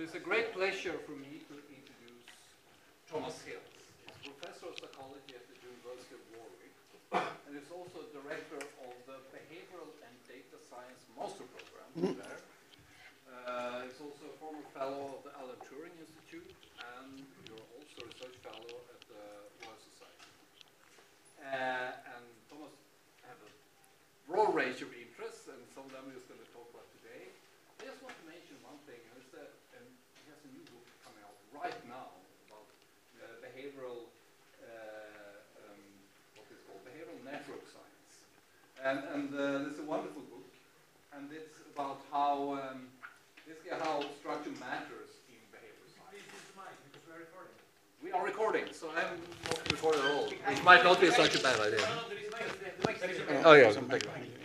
So it's a great pleasure for me to introduce Thomas Hills. He's professor of psychology at the University of Warwick, and he's also director of the Behavioral and Data Science Master Program there. Uh, he's also a former fellow of the Alan Turing Institute, and you're also a research fellow at the Royal Society. Uh, and Thomas have a broad range of interests, and some of them we're going to talk about today. I just want to mention one thing, and it's that um, he has a new book coming out right now about uh, behavioral, uh, um, what is called behavioral network science. And, and uh, it's a wonderful book, and it's about how, um, basically how structure matters in behavioral science. We are recording, so I'm not recording at all. It might not be such a bad idea. Oh, yeah. Yeah, yeah,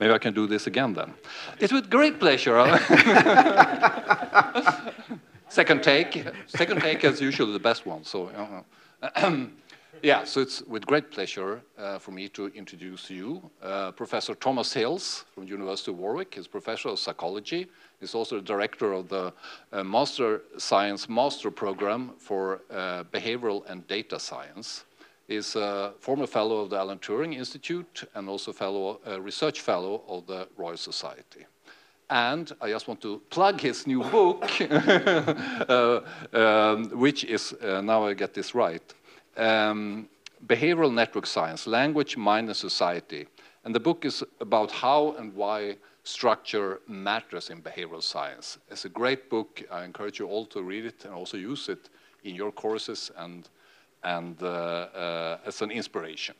Maybe I can do this again then. It's with great pleasure. second take. Second take is usually the best one. So, uh, yeah, so it's with great pleasure uh, for me to introduce you, uh, Professor Thomas Hills from University of Warwick. He's professor of psychology. He's also the director of the uh, Master Science Master Program for uh, Behavioral and Data Science is a former fellow of the Alan Turing Institute and also fellow, uh, research fellow of the Royal Society. And I just want to plug his new book, uh, um, which is, uh, now I get this right, um, Behavioral Network Science, Language, Mind, and Society. And the book is about how and why structure matters in behavioral science. It's a great book. I encourage you all to read it and also use it in your courses and and uh, uh, as an inspiration.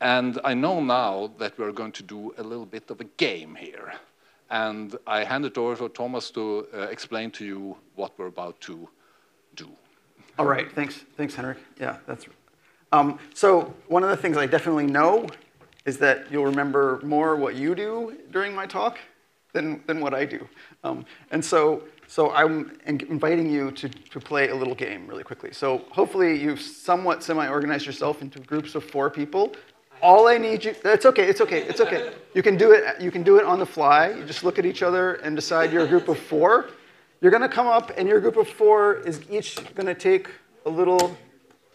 And I know now that we're going to do a little bit of a game here. And I hand it over to Thomas to uh, explain to you what we're about to do. All right, thanks, thanks, Henrik. Yeah, that's. Um, so one of the things I definitely know is that you'll remember more what you do during my talk than, than what I do. Um, and so so I'm inviting you to, to play a little game really quickly. So hopefully you've somewhat semi-organized yourself into groups of four people. All I need you, it's okay, it's okay, it's okay. You can do it, you can do it on the fly. You just look at each other and decide you're a group of four. You're gonna come up and your group of four is each gonna take a little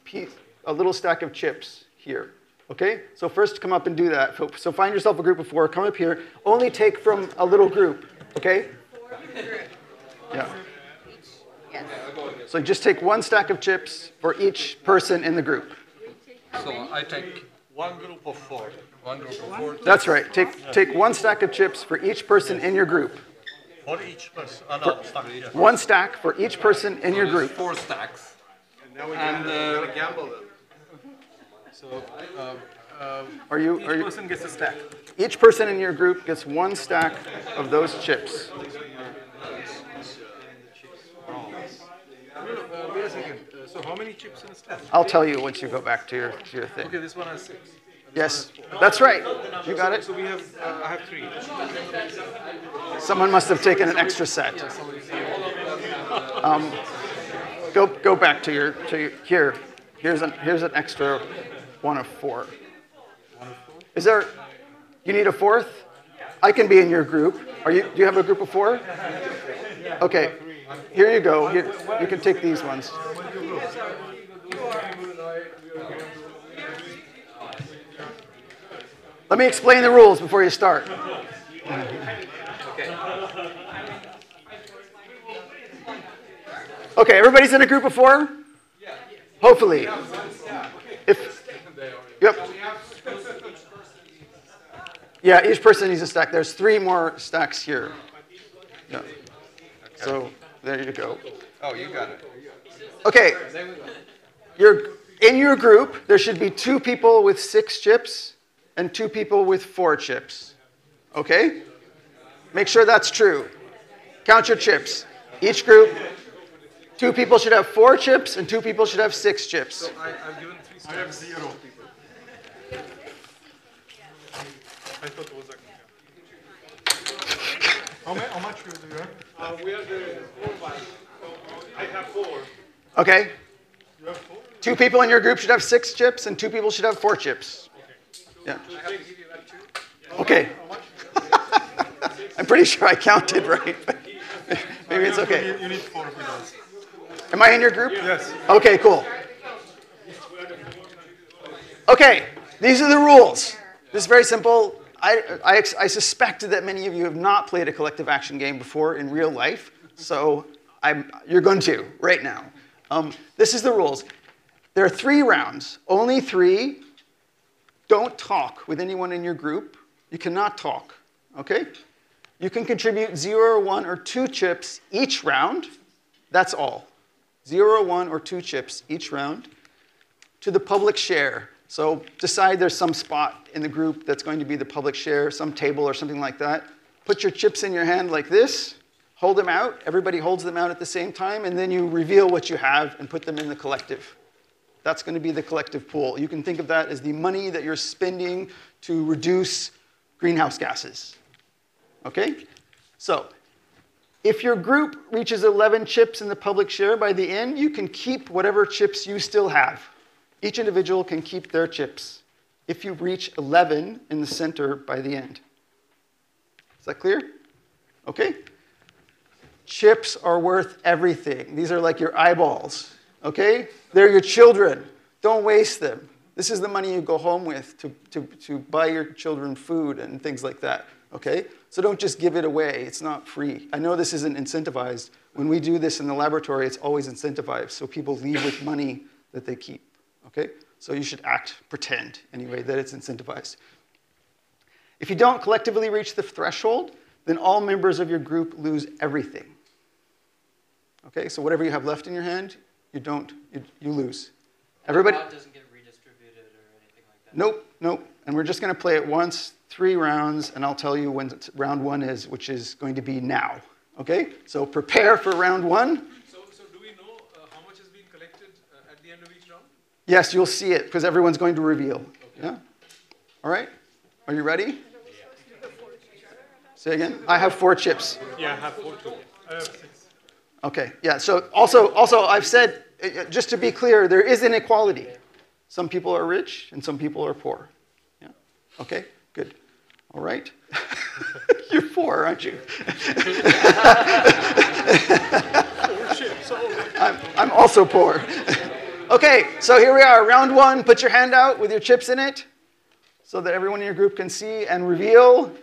piece, a little stack of chips here. Okay? So first come up and do that. So find yourself a group of four, come up here. Only take from a little group, okay? Yeah. So just take one stack of chips for each person in the group. So I take one group of four. One group of four. That's right. Take, take one stack of chips for each person in your group. For each person. Oh, no, stack, yeah. One stack for each person in your group. Four stacks. And now we and, uh, gotta gamble then. So, uh, uh, are you, each are you, person gets a stack. Each person in your group gets one stack of those chips. Wait a second. Uh, so how many chips in a stack? I'll tell you once you go back to your to your thing. Okay, this one has six. Yes, that's right. You got it. So we have. Uh, I have three. Someone must have taken an extra set. Um, go go back to your to your, here. Here's an here's an extra one of four. Is there? You need a fourth? I can be in your group. Are you? Do you have a group of four? Okay. Here you go. Here, you can take these ones. Let me explain the rules before you start. Okay, everybody's in a group of four? Hopefully. If, yep. Yeah, each person needs a stack. There's three more stacks here. Yeah. So there you go. Oh, you got it. Okay. You're, in your group, there should be two people with six chips and two people with four chips. Okay? Make sure that's true. Count your chips. Each group, two people should have four chips and two people should have six chips. So I, have given three I have zero people. I thought it was like. How, how much do you have? Uh, we have the four one. I have four. Okay. You have four? Two people in your group should have six chips, and two people should have four chips. Yeah. I have to give you like two? Okay. I'm pretty sure I counted right. Maybe it's okay. you need four of. Am I in your group? Yes. Okay, cool. Okay, these are the rules. This is very simple. I, I, I suspect that many of you have not played a collective action game before in real life, so I'm, you're going to right now. Um, this is the rules. There are three rounds, only three. Don't talk with anyone in your group. You cannot talk, okay? You can contribute zero, one, or two chips each round. That's all. Zero, one, or two chips each round to the public share. So decide there's some spot in the group that's going to be the public share, some table or something like that. Put your chips in your hand like this, hold them out. Everybody holds them out at the same time, and then you reveal what you have and put them in the collective. That's going to be the collective pool. You can think of that as the money that you're spending to reduce greenhouse gases. Okay? So, if your group reaches 11 chips in the public share by the end, you can keep whatever chips you still have. Each individual can keep their chips if you reach 11 in the center by the end. Is that clear? Okay? Chips are worth everything. These are like your eyeballs, okay? They're your children. Don't waste them. This is the money you go home with to, to, to buy your children food and things like that, okay? So don't just give it away. It's not free. I know this isn't incentivized. When we do this in the laboratory, it's always incentivized, so people leave with money that they keep, okay? So you should act, pretend, anyway, that it's incentivized. If you don't collectively reach the threshold, then all members of your group lose everything. Okay, so whatever you have left in your hand, you don't, you, you lose. Everybody? doesn't get redistributed or anything like that. Nope, nope. And we're just going to play it once, three rounds, and I'll tell you when round one is, which is going to be now. Okay? So prepare for round one. So, so do we know uh, how much has been collected uh, at the end of each round? Yes, you'll see it because everyone's going to reveal. Yeah? All right? Are you ready? Say again? I have four chips. Yeah, I have four too. I have six. Okay, yeah. So also, also, I've said uh, uh, just to be clear, there is inequality. Some people are rich and some people are poor. Yeah. Okay. Good. All right. You're poor, aren't you? I'm, I'm also poor. Okay, so here we are. Round one. Put your hand out with your chips in it, so that everyone in your group can see and reveal.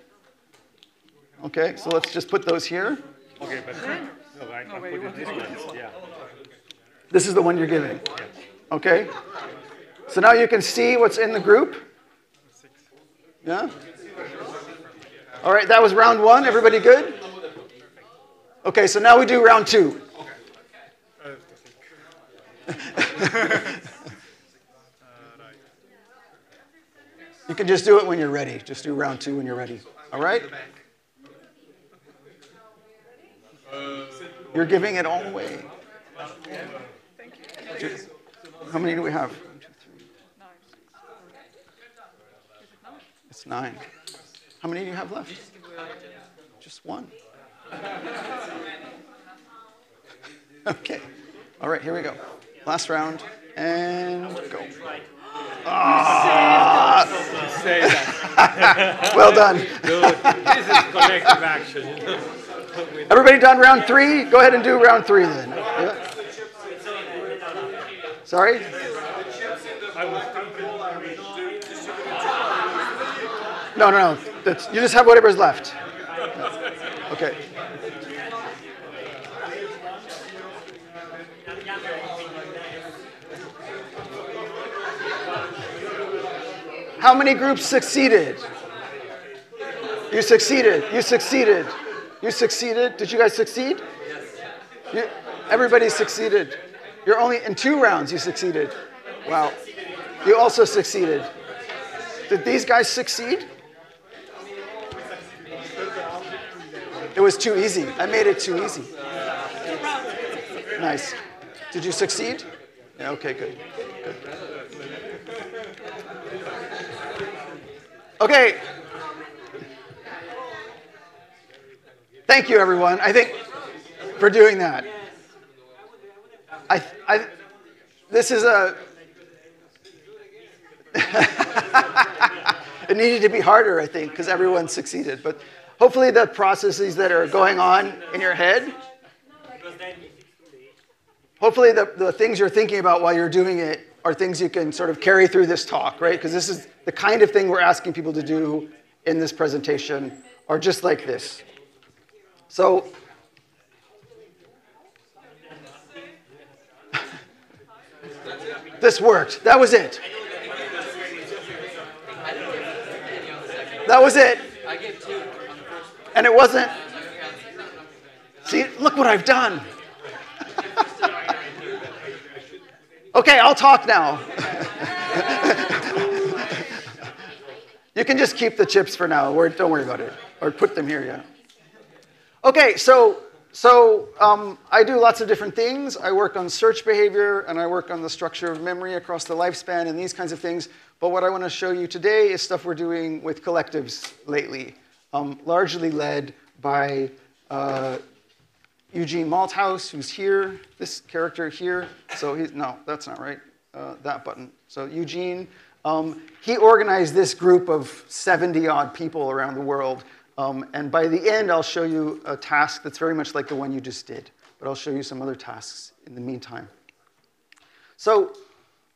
Okay, so let's just put those here. Okay, but no, I can put it this one. Yeah. This is the one you're giving. Okay? So now you can see what's in the group. Yeah? All right, that was round one. Everybody good? Okay, so now we do round two. You can just do it when you're ready. Just do round two when you're ready. All right? You're giving it all away. How many do we have? It's nine. How many do you have left? Just one. Okay. All right, here we go. Last round and go. Ah! Well done. Good. This is collective action. Everybody done round three? Go ahead and do round three then. Yeah. Sorry? No, no, no. That's, you just have whatever's left. Okay. How many groups succeeded? You succeeded. You succeeded. You succeeded. Did you guys succeed? Yes. everybody succeeded. You're only in two rounds. You succeeded. Wow. You also succeeded. Did these guys succeed? It was too easy. I made it too easy. Nice. Did you succeed? Yeah, okay, good. good. Okay. Thank you, everyone. I think for doing that. I, I, this is a. it needed to be harder, I think, because everyone succeeded. But hopefully the processes that are going on in your head, hopefully the, the things you're thinking about while you're doing it are things you can sort of carry through this talk, right? Because this is the kind of thing we're asking people to do in this presentation, are just like this. So, this worked. That was it. That was it. And it wasn't. See, look what I've done. okay, I'll talk now. you can just keep the chips for now. don't worry about it. Or put them here, yeah. Okay, so so um, I do lots of different things. I work on search behavior and I work on the structure of memory across the lifespan and these kinds of things. But what I want to show you today is stuff we're doing with collectives lately, um, largely led by uh, Eugene Malthouse, who's here, this character here. So he's, no, that's not right, uh, that button. So Eugene, um, he organized this group of 70 odd people around the world um, and by the end, I'll show you a task that's very much like the one you just did, but I'll show you some other tasks in the meantime. So,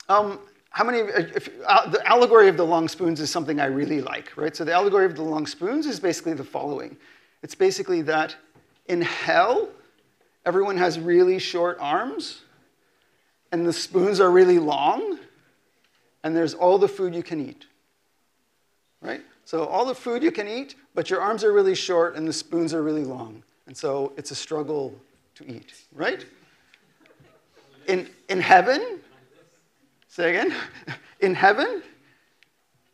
um, how many, if, uh, the allegory of the long spoons is something I really like, right? So the allegory of the long spoons is basically the following. It's basically that in hell, everyone has really short arms, and the spoons are really long, and there's all the food you can eat, right? So all the food you can eat, but your arms are really short and the spoons are really long. And so it's a struggle to eat, right? In, in heaven, say again, in heaven,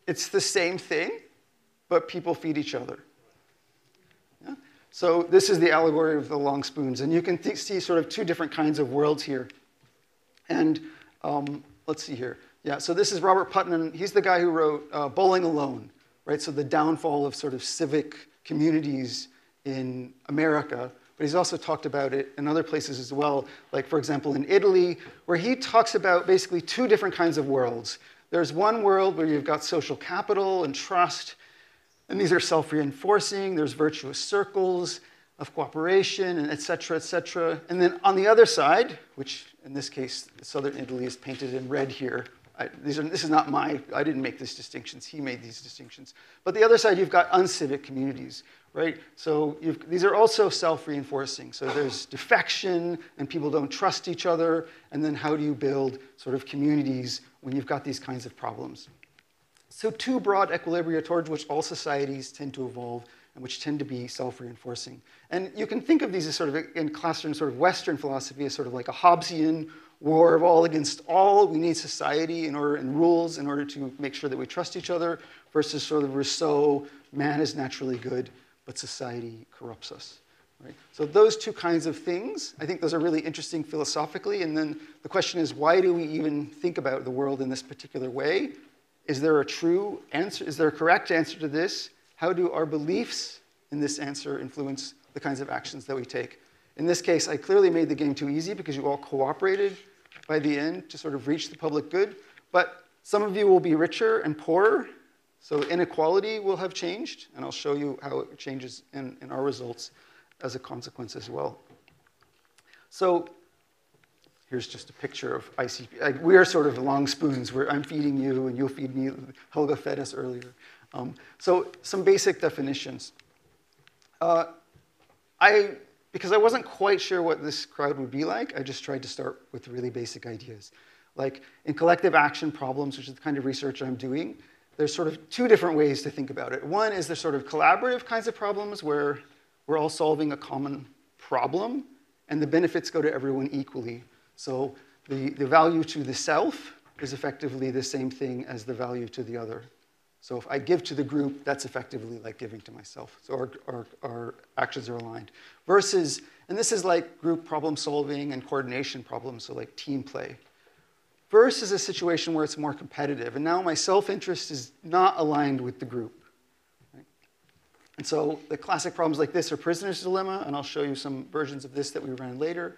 it's the same thing, but people feed each other. So this is the allegory of the long spoons. And you can see sort of two different kinds of worlds here. And um, let's see here. Yeah, so this is Robert Putnam. He's the guy who wrote uh, Bowling Alone right? So the downfall of sort of civic communities in America. But he's also talked about it in other places as well, like, for example, in Italy, where he talks about basically two different kinds of worlds. There's one world where you've got social capital and trust, and these are self reinforcing, there's virtuous circles of cooperation, and et cetera, et cetera. And then on the other side, which in this case, southern Italy is painted in red here, I, are, this is not my, I didn't make these distinctions, he made these distinctions. But the other side, you've got uncivic communities, right? So these are also self reinforcing. So there's defection, and people don't trust each other. And then how do you build sort of communities when you've got these kinds of problems? So, two broad equilibria towards which all societies tend to evolve and which tend to be self reinforcing. And you can think of these as sort of, in classical sort of Western philosophy, as sort of like a Hobbesian war of all against all. We need society in order and rules in order to make sure that we trust each other, versus sort of Rousseau, man is naturally good, but society corrupts us. Right? So those two kinds of things, I think those are really interesting philosophically. And then the question is, why do we even think about the world in this particular way? Is there a true answer? Is there a correct answer to this? How do our beliefs in this answer influence the kinds of actions that we take? In this case, I clearly made the game too easy because you all cooperated by the end to sort of reach the public good. But some of you will be richer and poorer, so inequality will have changed, and I'll show you how it changes in, in our results as a consequence as well. So here's just a picture of ICTP. Like, we are sort of long spoons where I'm feeding you and you'll feed me. Helga fed us earlier. Um, so some basic definitions. Uh, I because I wasn't quite sure what this crowd would be like, I just tried to start with really basic ideas. Like in collective action problems, which is the kind of research I'm doing, there's sort of two different ways to think about it. One is the sort of collaborative kinds of problems where we're all solving a common problem and the benefits go to everyone equally. So the, the value to the self is effectively the same thing as the value to the other. So if I give to the group, that's effectively like giving to myself. So our, our, our, actions are aligned. Versus, and this is like group problem solving and coordination problems, so like team play. Versus a situation where it's more competitive. And now my self interest is not aligned with the group. And so the classic problems like this are prisoner's dilemma, and I'll show you some versions of this that we ran later.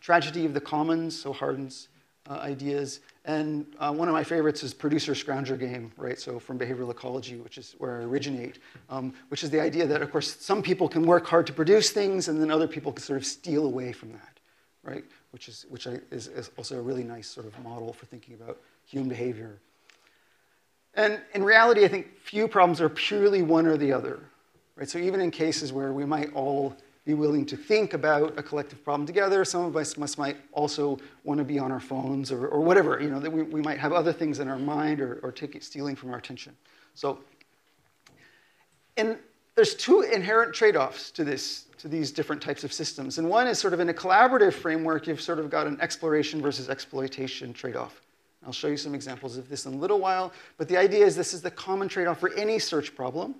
Tragedy of the commons, so Hardin's uh, ideas. And uh, one of my favorites is producer scrounger game, right? So from behavioral ecology, which is where I originate, um, which is the idea that, of course, some people can work hard to produce things, and then other people can sort of steal away from that, right? Which is which I, is, is also a really nice sort of model for thinking about human behavior. And in reality, I think few problems are purely one or the other, right? So even in cases where we might all be willing to think about a collective problem together. Some of us must, might also want to be on our phones or, or whatever, you know, that we, we might have other things in our mind or, or take it, stealing from our attention. So, and there's two inherent trade-offs to this, to these different types of systems. And one is sort of in a collaborative framework, you've sort of got an exploration versus exploitation trade-off. I'll show you some examples of this in a little while, but the idea is this is the common trade-off for any search problem,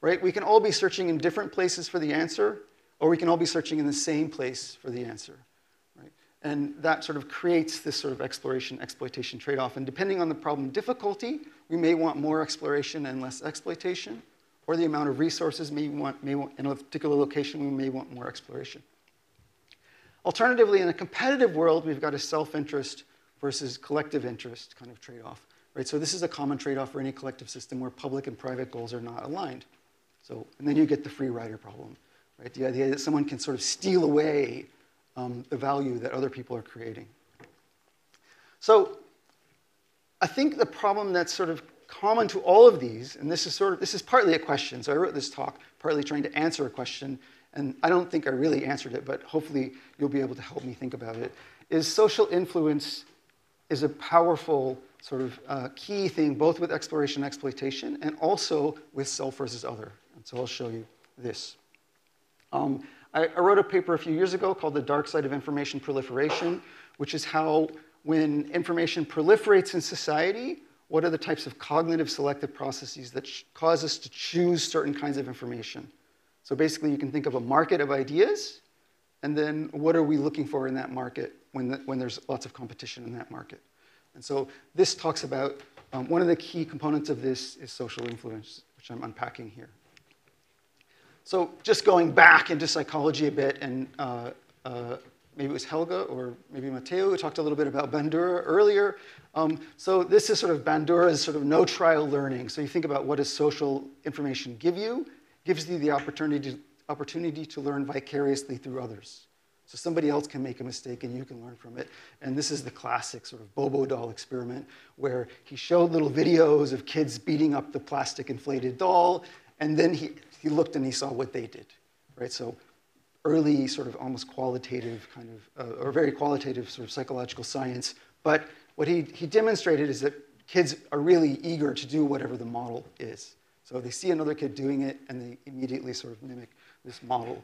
right? We can all be searching in different places for the answer, or we can all be searching in the same place for the answer. Right? And that sort of creates this sort of exploration exploitation trade off. And depending on the problem difficulty, we may want more exploration and less exploitation, or the amount of resources may want, may want in a particular location, we may want more exploration. Alternatively, in a competitive world, we've got a self interest versus collective interest kind of trade off. Right? So, this is a common trade off for any collective system where public and private goals are not aligned. So, and then you get the free rider problem. Right? The idea that someone can sort of steal away um, the value that other people are creating. So I think the problem that's sort of common to all of these, and this is sort of this is partly a question. So I wrote this talk partly trying to answer a question, and I don't think I really answered it, but hopefully you'll be able to help me think about it. Is social influence is a powerful sort of uh, key thing, both with exploration and exploitation, and also with self versus other. And so I'll show you this. Um, I, I, wrote a paper a few years ago called The Dark Side of Information Proliferation, which is how when information proliferates in society, what are the types of cognitive selective processes that cause us to choose certain kinds of information? So basically, you can think of a market of ideas, and then what are we looking for in that market when, the, when there's lots of competition in that market? And so this talks about um, one of the key components of this is social influence, which I'm unpacking here. So just going back into psychology a bit, and uh, uh, maybe it was Helga or maybe Matteo who talked a little bit about Bandura earlier. Um, so this is sort of Bandura's sort of no trial learning. So you think about what does social information give you? Gives you the opportunity to, opportunity to learn vicariously through others. So somebody else can make a mistake and you can learn from it. And this is the classic sort of Bobo doll experiment where he showed little videos of kids beating up the plastic inflated doll and then he he looked and he saw what they did, right? So early sort of almost qualitative kind of, uh, or very qualitative sort of psychological science. But what he, he demonstrated is that kids are really eager to do whatever the model is. So they see another kid doing it and they immediately sort of mimic this model.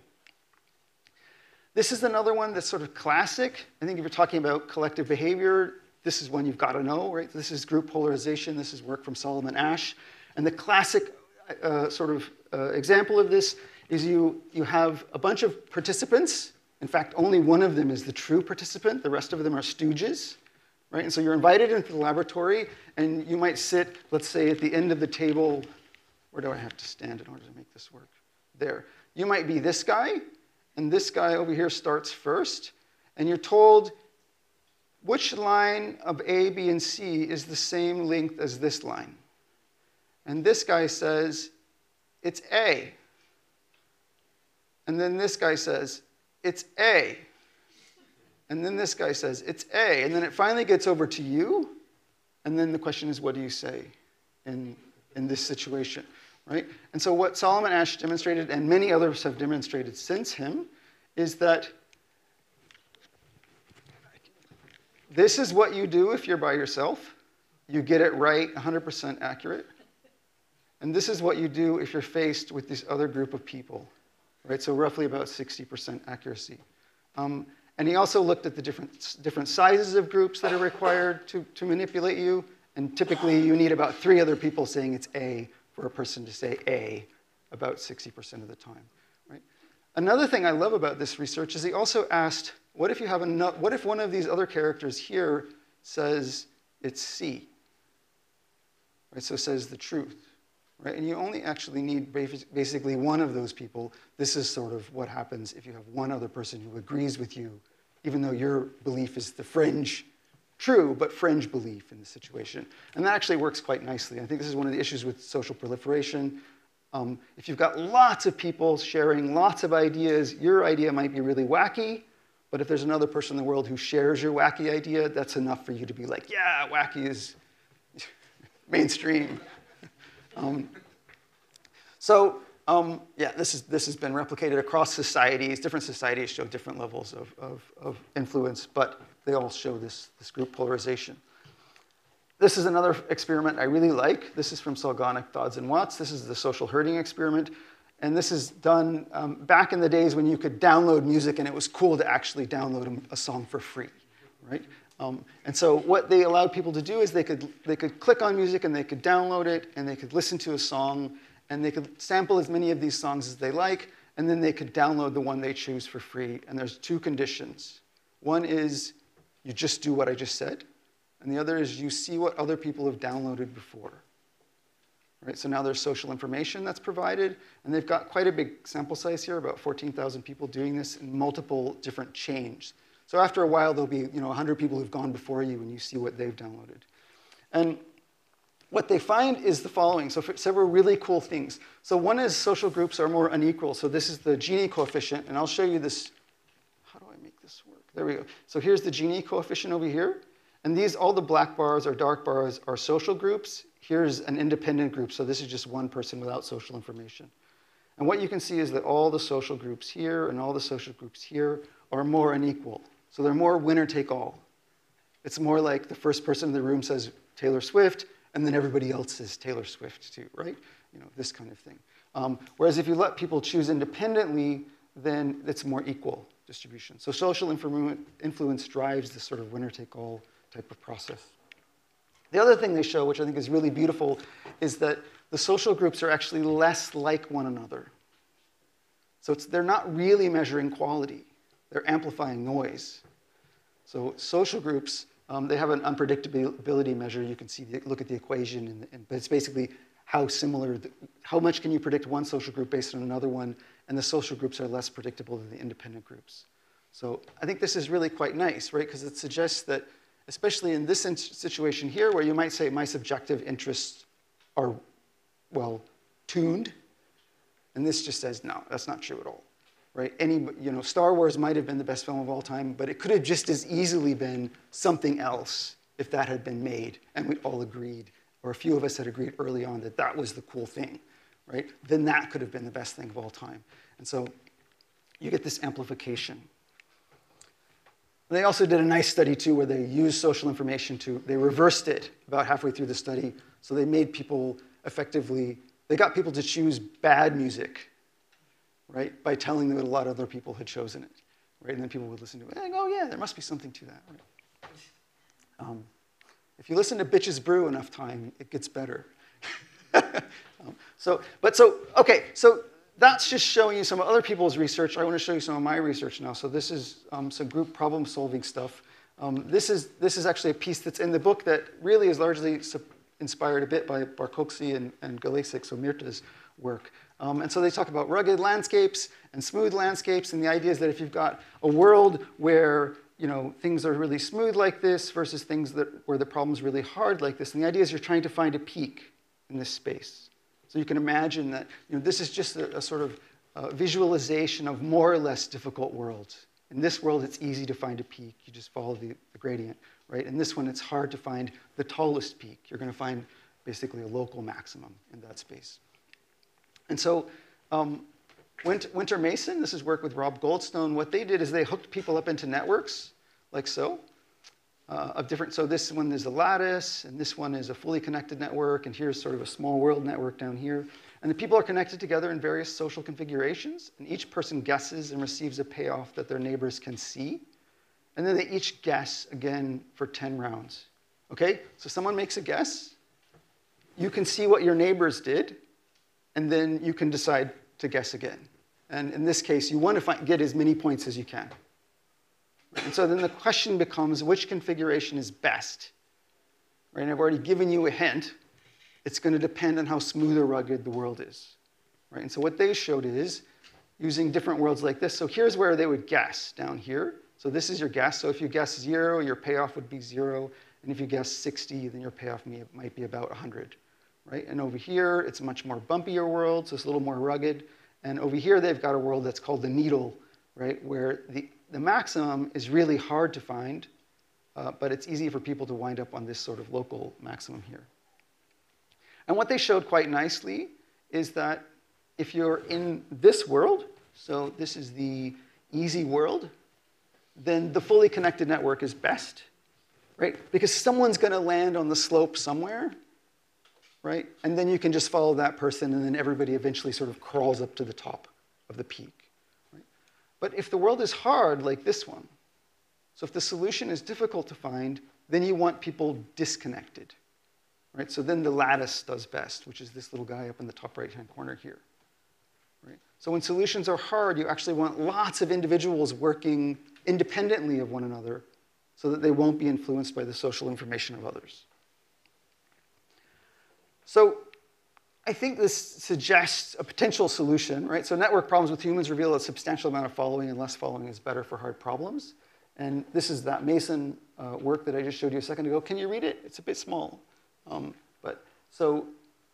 This is another one that's sort of classic. I think if you're talking about collective behavior, this is one you've got to know, right? This is group polarization. This is work from Solomon Asch. And the classic uh, sort of uh, example of this is you, you have a bunch of participants. In fact, only one of them is the true participant. The rest of them are stooges. Right? And so you're invited into the laboratory, and you might sit, let's say, at the end of the table. Where do I have to stand in order to make this work? There. You might be this guy, and this guy over here starts first, and you're told which line of A, B, and C is the same length as this line. And this guy says, it's A. And then this guy says, it's A. And then this guy says, it's A. And then it finally gets over to you. And then the question is, what do you say in, in this situation? Right? And so, what Solomon Asch demonstrated, and many others have demonstrated since him, is that this is what you do if you're by yourself. You get it right, 100% accurate. And this is what you do if you're faced with this other group of people, right? So roughly about 60% accuracy. Um, and he also looked at the different, different sizes of groups that are required to, to manipulate you. And typically, you need about three other people saying it's A for a person to say A about 60% of the time. Right? Another thing I love about this research is he also asked, what if, you have enough, what if one of these other characters here says it's C? Right, so says the truth right? And you only actually need basically one of those people. This is sort of what happens if you have one other person who agrees with you, even though your belief is the fringe, true but fringe belief in the situation. And that actually works quite nicely. I think this is one of the issues with social proliferation. Um, if you've got lots of people sharing lots of ideas, your idea might be really wacky, but if there's another person in the world who shares your wacky idea, that's enough for you to be like, yeah, wacky is mainstream. Um, so um, yeah, this, is, this has been replicated across societies. Different societies show different levels of, of, of influence, but they all show this, this group polarization. This is another experiment I really like. This is from Salganik, Dodds, and Watts. This is the social herding experiment. And this is done um, back in the days when you could download music and it was cool to actually download a song for free, right? Um, and so what they allowed people to do is they could, they could click on music and they could download it and they could listen to a song and they could sample as many of these songs as they like, and then they could download the one they choose for free. And there's two conditions. One is you just do what I just said, and the other is you see what other people have downloaded before. Right, so now there's social information that's provided, and they've got quite a big sample size here, about 14,000 people doing this in multiple different chains. So after a while, there'll be you know, 100 people who've gone before you, and you see what they've downloaded. And what they find is the following. So several really cool things. So one is social groups are more unequal. So this is the Gini coefficient, and I'll show you this. How do I make this work? There we go. So here's the Gini coefficient over here. And these, all the black bars or dark bars are social groups. Here's an independent group. So this is just one person without social information. And what you can see is that all the social groups here and all the social groups here are more unequal. So they're more winner take all. It's more like the first person in the room says Taylor Swift, and then everybody else says Taylor Swift too, right? You know, this kind of thing. Um, whereas if you let people choose independently, then it's more equal distribution. So social influence drives this sort of winner-take-all type of process. The other thing they show, which I think is really beautiful, is that the social groups are actually less like one another. So it's they're not really measuring quality. They're amplifying noise. So social groups um, they have an unpredictability measure. You can see, look at the equation, and, and, but it's basically how similar, the, how much can you predict one social group based on another one, and the social groups are less predictable than the independent groups. So I think this is really quite nice, right? Because it suggests that, especially in this situation here, where you might say my subjective interests are, well, tuned, and this just says, no, that's not true at all right? Any, you know, Star Wars might have been the best film of all time, but it could have just as easily been something else if that had been made and we all agreed, or a few of us had agreed early on that that was the cool thing, right? Then that could have been the best thing of all time. And so you get this amplification. They also did a nice study too where they used social information to, they reversed it about halfway through the study. So they made people effectively, they got people to choose bad music right? By telling them that a lot of other people had chosen it, right? And then people would listen to it and go, oh, yeah, there must be something to that, right? Um, if you listen to Bitches Brew enough time, it gets better. um, so, but so, okay, so that's just showing you some other people's research. I want to show you some of my research now. So this is um, some group problem solving stuff. Um, this, is, this is actually a piece that's in the book that really is largely inspired a bit by Barkoczi and, and Galesic, so Mirta's work. Um, and so they talk about rugged landscapes and smooth landscapes, and the idea is that if you've got a world where you know, things are really smooth like this versus things that, where the problem's really hard like this, and the idea is you're trying to find a peak in this space. So you can imagine that you know, this is just a, a sort of uh, visualization of more or less difficult worlds. In this world, it's easy to find a peak. You just follow the, the gradient, right? In this one, it's hard to find the tallest peak. You're going to find basically a local maximum in that space. And so um, Winter Mason, this is work with Rob Goldstone, what they did is they hooked people up into networks, like so, uh, of different, so this one is a lattice, and this one is a fully connected network, and here's sort of a small world network down here. And the people are connected together in various social configurations, and each person guesses and receives a payoff that their neighbors can see. And then they each guess again for 10 rounds. Okay? So someone makes a guess. You can see what your neighbors did, and then you can decide to guess again. And in this case, you want to find, get as many points as you can. And so then the question becomes which configuration is best? Right? And I've already given you a hint. It's going to depend on how smooth or rugged the world is. Right? And so what they showed is using different worlds like this. So here's where they would guess down here. So this is your guess. So if you guess zero, your payoff would be zero. And if you guess 60, then your payoff may, might be about 100, right? And over here, it's a much more bumpier world, so it's a little more rugged. And over here, they've got a world that's called the needle, right? Where the, the maximum is really hard to find, uh, but it's easy for people to wind up on this sort of local maximum here. And what they showed quite nicely is that if you're in this world, so this is the easy world, then the fully connected network is best, right? Because someone's going to land on the slope somewhere, right? And then you can just follow that person, and then everybody eventually sort of crawls up to the top of the peak. Right? But if the world is hard, like this one, so if the solution is difficult to find, then you want people disconnected. Right? So then the lattice does best, which is this little guy up in the top right-hand corner here. Right? So when solutions are hard, you actually want lots of individuals working independently of one another so that they won't be influenced by the social information of others. So I think this suggests a potential solution, right? So network problems with humans reveal a substantial amount of following and less following is better for hard problems. And this is that Mason uh, work that I just showed you a second ago. Can you read it? It's a bit small. Um, but so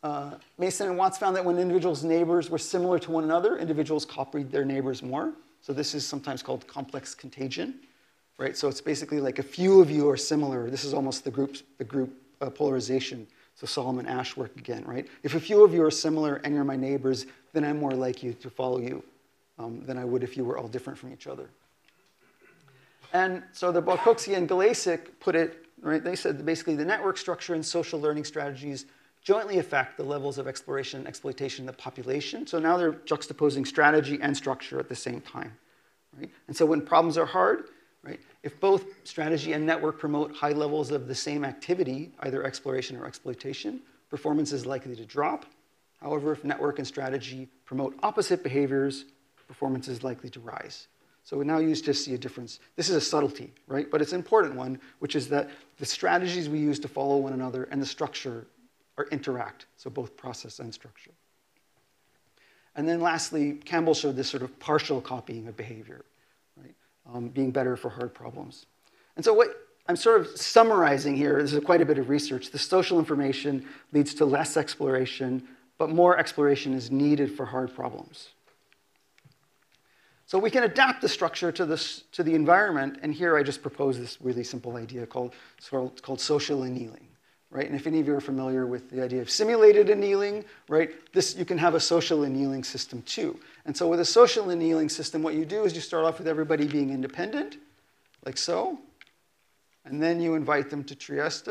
uh, Mason and Watts found that when individuals' neighbors were similar to one another, individuals copied their neighbors more. So this is sometimes called complex contagion, right? So it's basically like a few of you are similar. This is almost the group, the group uh, polarization. So Solomon Asch work again, right? If a few of you are similar and you're my neighbors, then I'm more likely to follow you um, than I would if you were all different from each other. And so the Barkoczi and Galesic put it, right? They said basically the network structure and social learning strategies jointly affect the levels of exploration and exploitation in the population. So now they're juxtaposing strategy and structure at the same time. Right? And so when problems are hard, right, if both strategy and network promote high levels of the same activity, either exploration or exploitation, performance is likely to drop. However, if network and strategy promote opposite behaviors, performance is likely to rise. So we now you just see a difference. This is a subtlety, right? But it's an important one, which is that the strategies we use to follow one another and the structure are interact, so both process and structure. And then lastly, Campbell showed this sort of partial copying of behavior? Um, being better for hard problems. And so what I'm sort of summarizing here, this is quite a bit of research, the social information leads to less exploration, but more exploration is needed for hard problems. So we can adapt the structure to, this, to the environment, and here I just propose this really simple idea called, called social annealing right? And if any of you are familiar with the idea of simulated annealing, right, this, you can have a social annealing system too. And so with a social annealing system, what you do is you start off with everybody being independent, like so, and then you invite them to Trieste,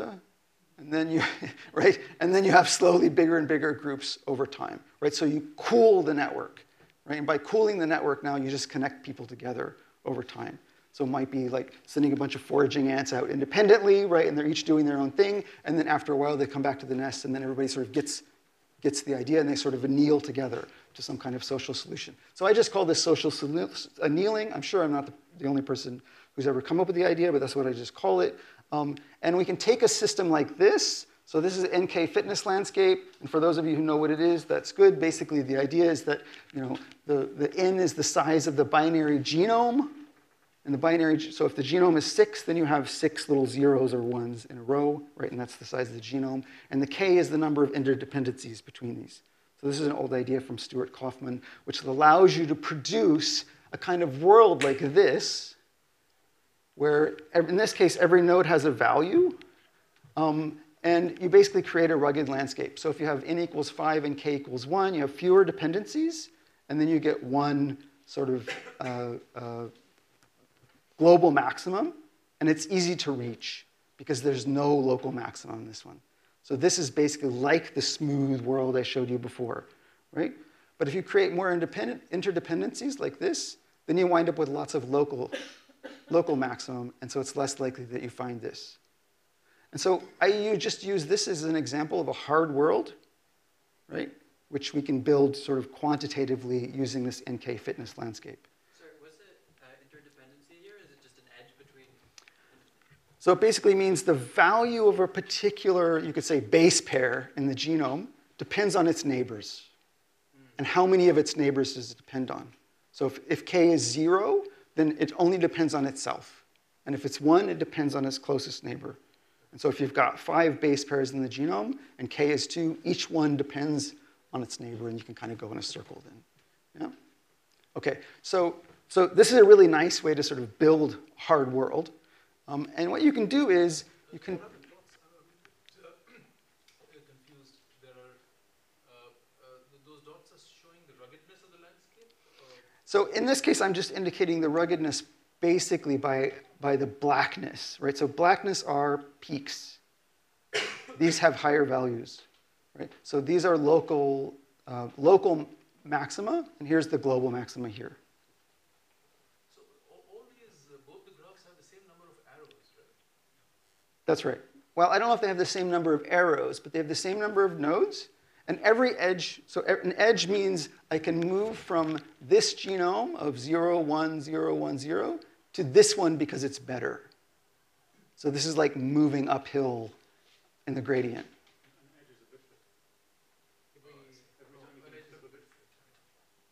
and then you, right, and then you have slowly bigger and bigger groups over time, right? So you cool the network, right? And by cooling the network now, you just connect people together over time. So it might be like sending a bunch of foraging ants out independently, right? And they're each doing their own thing. And then after a while, they come back to the nest, and then everybody sort of gets, gets the idea, and they sort of anneal together to some kind of social solution. So I just call this social annealing. I'm sure I'm not the, the only person who's ever come up with the idea, but that's what I just call it. Um, and we can take a system like this. So this is NK fitness landscape, and for those of you who know what it is, that's good. Basically, the idea is that you know the, the N is the size of the binary genome, and the binary, so if the genome is six, then you have six little zeros or ones in a row, right? And that's the size of the genome. And the K is the number of interdependencies between these. So this is an old idea from Stuart Kauffman, which allows you to produce a kind of world like this, where in this case, every node has a value. Um, and you basically create a rugged landscape. So if you have n equals 5 and k equals 1, you have fewer dependencies, and then you get one sort of uh, uh, global maximum, and it's easy to reach because there's no local maximum in this one. So this is basically like the smooth world I showed you before, right? But if you create more independent interdependencies like this, then you wind up with lots of local, local maximum, and so it's less likely that you find this. And so I you just use this as an example of a hard world, right? Which we can build sort of quantitatively using this NK fitness landscape. So it basically means the value of a particular, you could say, base pair in the genome depends on its neighbors. And how many of its neighbors does it depend on? So if, if k is zero, then it only depends on itself. And if it's one, it depends on its closest neighbor. And so if you've got five base pairs in the genome and k is two, each one depends on its neighbor, and you can kind of go in a circle then. Yeah? Okay, so, so this is a really nice way to sort of build hard world. Um, and what you can do is you can. confused. There are uh, uh, those dots are showing the ruggedness of the landscape. So in this case, I'm just indicating the ruggedness basically by, by the blackness, right? So blackness are peaks. These have higher values, right? So these are local, uh, local maxima, and here's the global maxima here. So all, all these, uh, both the graphs have the same number of arrows, right? That's right. Well, I don't know if they have the same number of arrows, but they have the same number of nodes. And every edge, so an edge means I can move from this genome of 0, 1, 0, 1, 0 to this one because it's better. So this is like moving uphill in the gradient.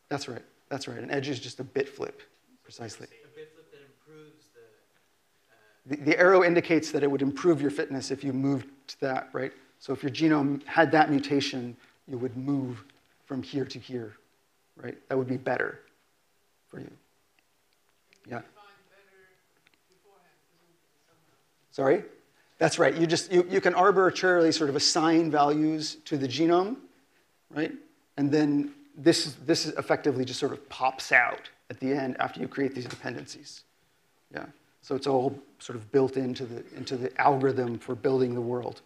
That's right. That's right. An edge is just a bit flip, precisely. A bit flip that improves the, The, arrow indicates that it would improve your fitness if you moved to that, right? So if your genome had that mutation, you would move from here to here, right? That would be better for you. Yeah. Sorry? That's right. You just you, you can arbitrarily sort of assign values to the genome, right? And then this this is effectively just sort of pops out at the end after you create these dependencies. Yeah. So it's all sort of built into the into the algorithm for building the world.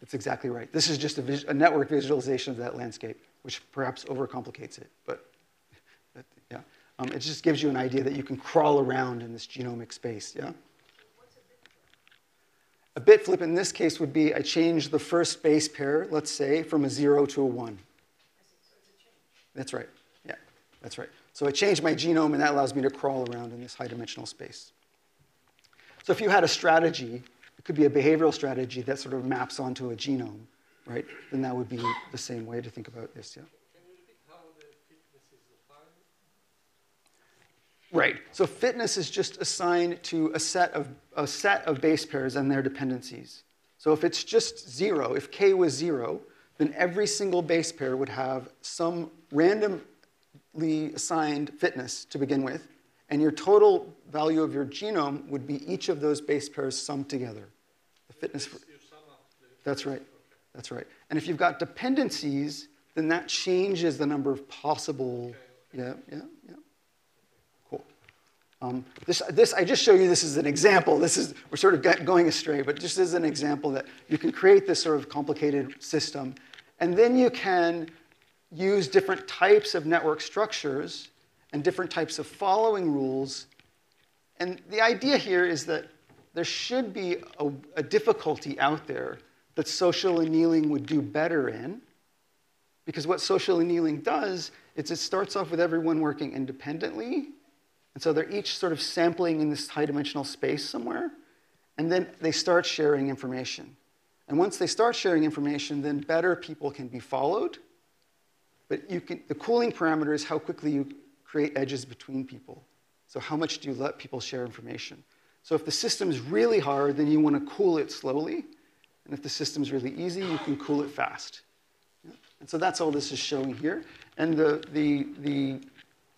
That's exactly right. This is just a, vis- a network visualization of that landscape, which perhaps overcomplicates it. But, but yeah, um, it just gives you an idea that you can crawl around in this genomic space. Yeah. A bit flip in this case would be I change the first base pair, let's say, from a zero to a one. That's right. Yeah, that's right. So I change my genome, and that allows me to crawl around in this high dimensional space. So if you had a strategy, it could be a behavioral strategy that sort of maps onto a genome, right? Then that would be the same way to think about this, yeah? Right. So fitness is just assigned to a set of a set of base pairs and their dependencies. So if it's just zero, if k was zero, then every single base pair would have some randomly assigned fitness to begin with, and your total value of your genome would be each of those base pairs summed together. The fitness. For, that's right. That's right. And if you've got dependencies, then that changes the number of possible. Yeah, yeah, yeah. Cool. Um, this, this, I just show you this as an example. This is, we're sort of going astray, but just as an example that you can create this sort of complicated system. And then you can use different types of network structures and different types of following rules. And the idea here is that there should be a, a difficulty out there that social annealing would do better in. Because what social annealing does is it starts off with everyone working independently. And so they're each sort of sampling in this high dimensional space somewhere. And then they start sharing information. And once they start sharing information, then better people can be followed. But you can, the cooling parameter is how quickly you create edges between people. So how much do you let people share information? So if the system's really hard, then you want to cool it slowly. And if the system's really easy, you can cool it fast. Yeah? And so that's all this is showing here. And the, the, the,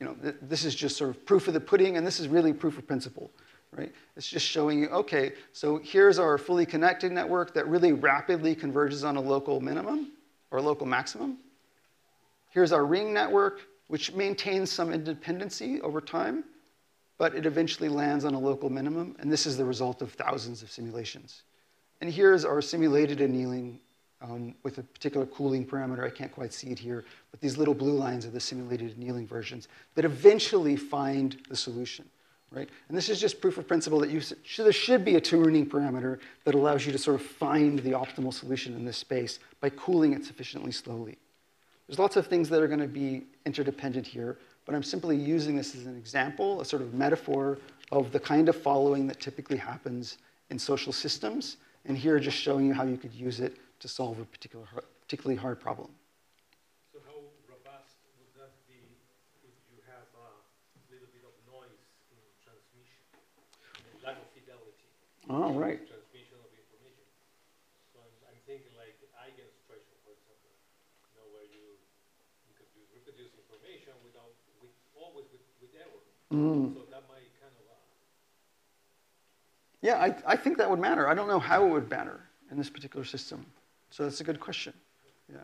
you know, th- this is just sort of proof of the pudding, and this is really proof of principle, right? It's just showing you, okay, so here's our fully connected network that really rapidly converges on a local minimum or local maximum. Here's our ring network, which maintains some independency over time, but it eventually lands on a local minimum, and this is the result of thousands of simulations. And here's our simulated annealing um, with a particular cooling parameter. I can't quite see it here, but these little blue lines are the simulated annealing versions that eventually find the solution, right? And this is just proof of principle that you should, there should be a tuning parameter that allows you to sort of find the optimal solution in this space by cooling it sufficiently slowly. There's lots of things that are going to be interdependent here, but I'm simply using this as an example, a sort of metaphor of the kind of following that typically happens in social systems, and here just showing you how you could use it to solve a particular, particularly hard problem. All right. Mm. So that might kind of, uh, Yeah, I, I think that would matter. I don't know how it would matter in this particular system. So that's a good question. Yeah.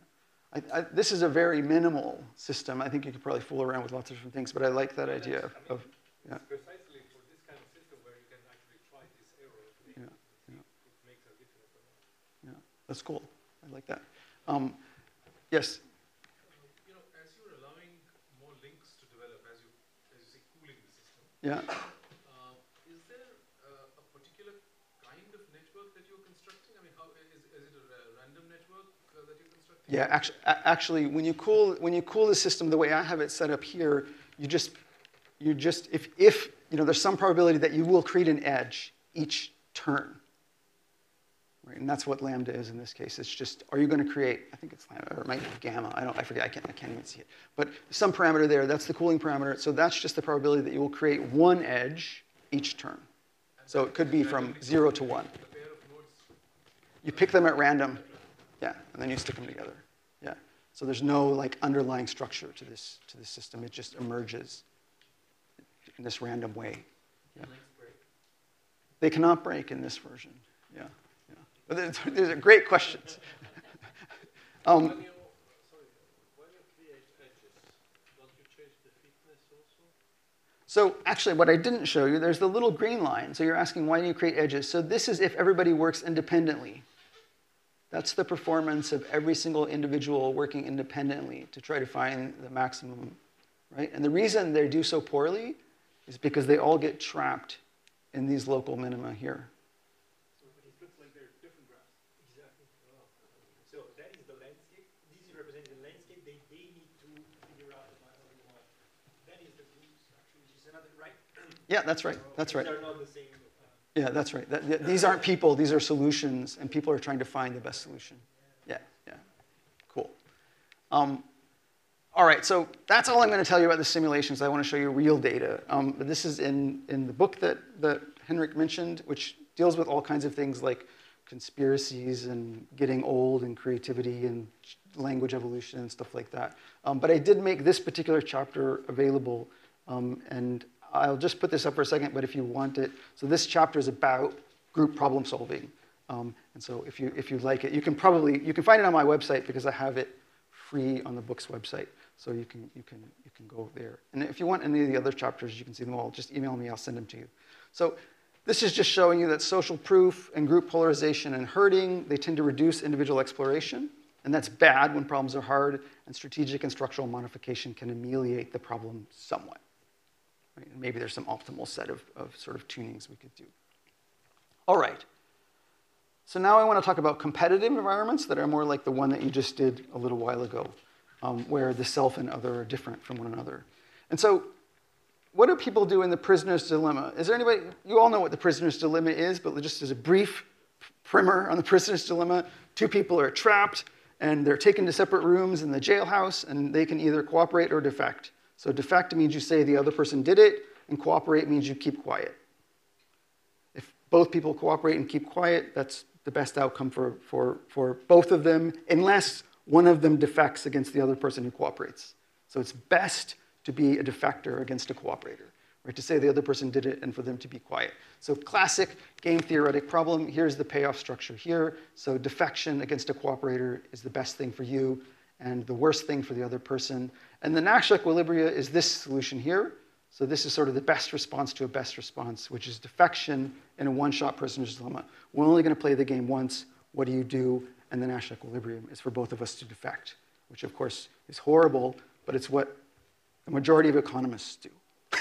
I, I, this is a very minimal system. I think you could probably fool around with lots of different things, but I like that idea of, of yeah. precisely for this kind of system where you can actually try this error Yeah, see if it makes a difference or not. Yeah, that's cool. I like that. Um, yes. You know, as you're allowing more links to develop, as you, as you say, cooling the system, Yeah. uh, is there uh, a particular kind of network that you're constructing? I mean, how, is, is it a random network uh, that you're constructing? Yeah. Actually, actually, when you cool when you cool the system the way I have it set up here, you just you just if if you know there's some probability that you will create an edge each turn. Right, and that's what lambda is in this case. It's just, are you going to create, I think it's lambda, or it might be gamma, I don't, I forget, I can't, I can't even see it. But some parameter there, that's the cooling parameter. So that's just the probability that you will create one edge each turn. So it could be from zero to one. The pair of nodes You pick them at random, yeah, and then you stick them together. Yeah. So there's no like underlying structure to this to this system. It just emerges in this random way. Yeah. They cannot break in this version. Yeah. There's, there's great questions. um? So actually, what I didn't show you, there's the little green line. So you're asking, why do you create edges? So this is if everybody works independently. That's the performance of every single individual working independently to try to find the maximum, right? And the reason they do so poorly is because they all get trapped in these local minima here. So it looks like they're different graphs. Exactly. So that is the landscape. This is representing the landscape. They, they need to figure out the maximum one. That is the groups, actually, which is another, right? Yeah, that's right. That's right. They're not the same. Uh, Yeah, that's right. That, th- these aren't people, these are solutions, and people are trying to find the best solution. Yeah, yeah. Cool. Um, all right, so that's all I'm going to tell you about the simulations. I want to show you real data. Um, but this is in, in the book that, that Henrik mentioned, which deals with all kinds of things like conspiracies and getting old and creativity and language evolution and stuff like that. Um, but I did make this particular chapter available, um, and I'll just put this up for a second, but if you want it, so this chapter is about group problem solving. Um, and so if you, if you like it, you can probably, you can find it on my website because I have it free on the book's website. So you can, you can, you can go there. And if you want any of the other chapters, you can see them all. Just email me, I'll send them to you. So this is just showing you that social proof and group polarization and herding, they tend to reduce individual exploration. And that's bad when problems are hard, and strategic and structural modification can ameliorate the problem somewhat. Right? Maybe there's some optimal set of, of sort of tunings we could do. All right. So now I want to talk about competitive environments that are more like the one that you just did a little while ago, um, where the self and other are different from one another. And so what do people do in the prisoner's dilemma? Is there anybody, you all know what the prisoner's dilemma is, but just as a brief primer on the prisoner's dilemma, two people are trapped and they're taken to separate rooms in the jailhouse and they can either cooperate or defect. So defect means you say the other person did it, and cooperate means you keep quiet. If both people cooperate and keep quiet, that's the best outcome for, for, for both of them, unless one of them defects against the other person who cooperates. So it's best to be a defector against a cooperator, right? To say the other person did it and for them to be quiet. So classic game theoretic problem. Here's the payoff structure here. So defection against a cooperator is the best thing for you and the worst thing for the other person. And the Nash equilibria is this solution here. So this is sort of the best response to a best response, which is defection in a one-shot prisoner's dilemma. We're only going to play the game once. What do you do? And the Nash equilibrium is for both of us to defect, which of course is horrible, but it's what the majority of economists do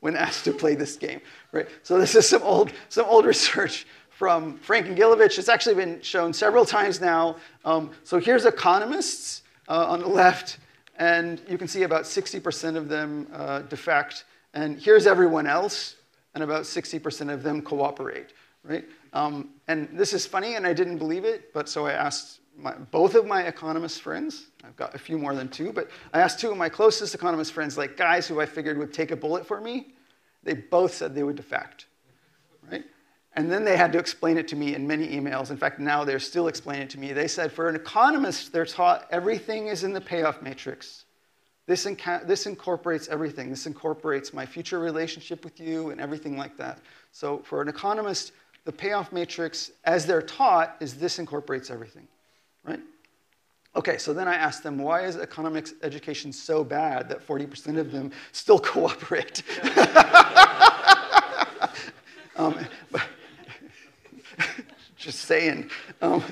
when asked to play this game, right? So this is some old, some old research from Frank and Gilovich. It's actually been shown several times now. Um, so here's economists uh, on the left, and you can see about 60% of them uh, defect. And here's everyone else, and about 60% of them cooperate, right? Um, and this is funny, and I didn't believe it, but so I asked my, both of my economist friends, I've got a few more than two, but I asked two of my closest economist friends, like guys who I figured would take a bullet for me. They both said they would defect? And then they had to explain it to me in many emails. In fact, now they're still explaining it to me. They said for an economist, they're taught everything is in the payoff matrix. This, inca- this incorporates everything. This incorporates my future relationship with you and everything like that. So for an economist, the payoff matrix, as they're taught, is this incorporates everything, right? Okay, so then I asked them, why is economics education so bad that 40% of them still cooperate? um, but, just saying. Um,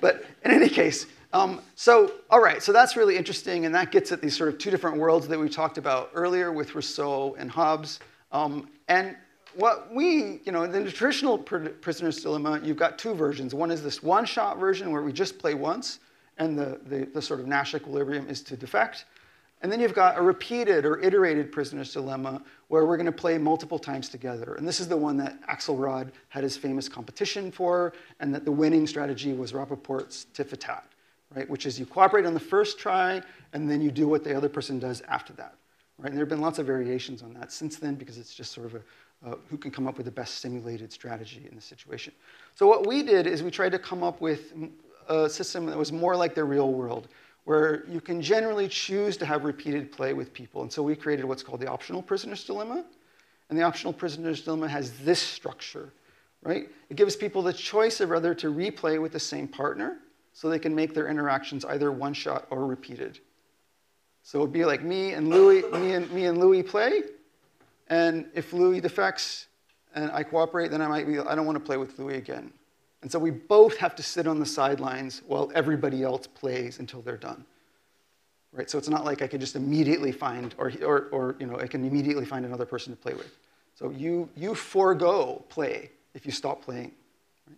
but in any case, um, so all right, so that's really interesting, and that gets at these sort of two different worlds that we talked about earlier with Rousseau and Hobbes. Um, and what we, you know, in the traditional pr- prisoner's dilemma, you've got two versions. One is this one-shot version where we just play once, and the, the, the sort of Nash equilibrium is to defect. And then you've got a repeated or iterated prisoner's dilemma where we're going to play multiple times together. And this is the one that Axelrod had his famous competition for, and that the winning strategy was Rapoport's tit for tat, right? Which is you cooperate on the first try, and then you do what the other person does after that, right? And there have been lots of variations on that since then because it's just sort of a who can come up with the best simulated strategy in the situation. So what we did is we tried to come up with a system that was more like the real world, where you can generally choose to have repeated play with people. And so we created what's called the optional prisoner's dilemma. And the optional prisoner's dilemma has this structure, right? It gives people the choice of whether to replay with the same partner so they can make their interactions either one shot or repeated. So it would be like me and Louis, me and, me and Louis play, and if Louis defects and I cooperate, then I might be, I don't want to play with Louis again. And so we both have to sit on the sidelines while everybody else plays until they're done. Right? So it's not like I can just immediately find, or, or, or you know, I can immediately find another person to play with. So you, you forego play if you stop playing right?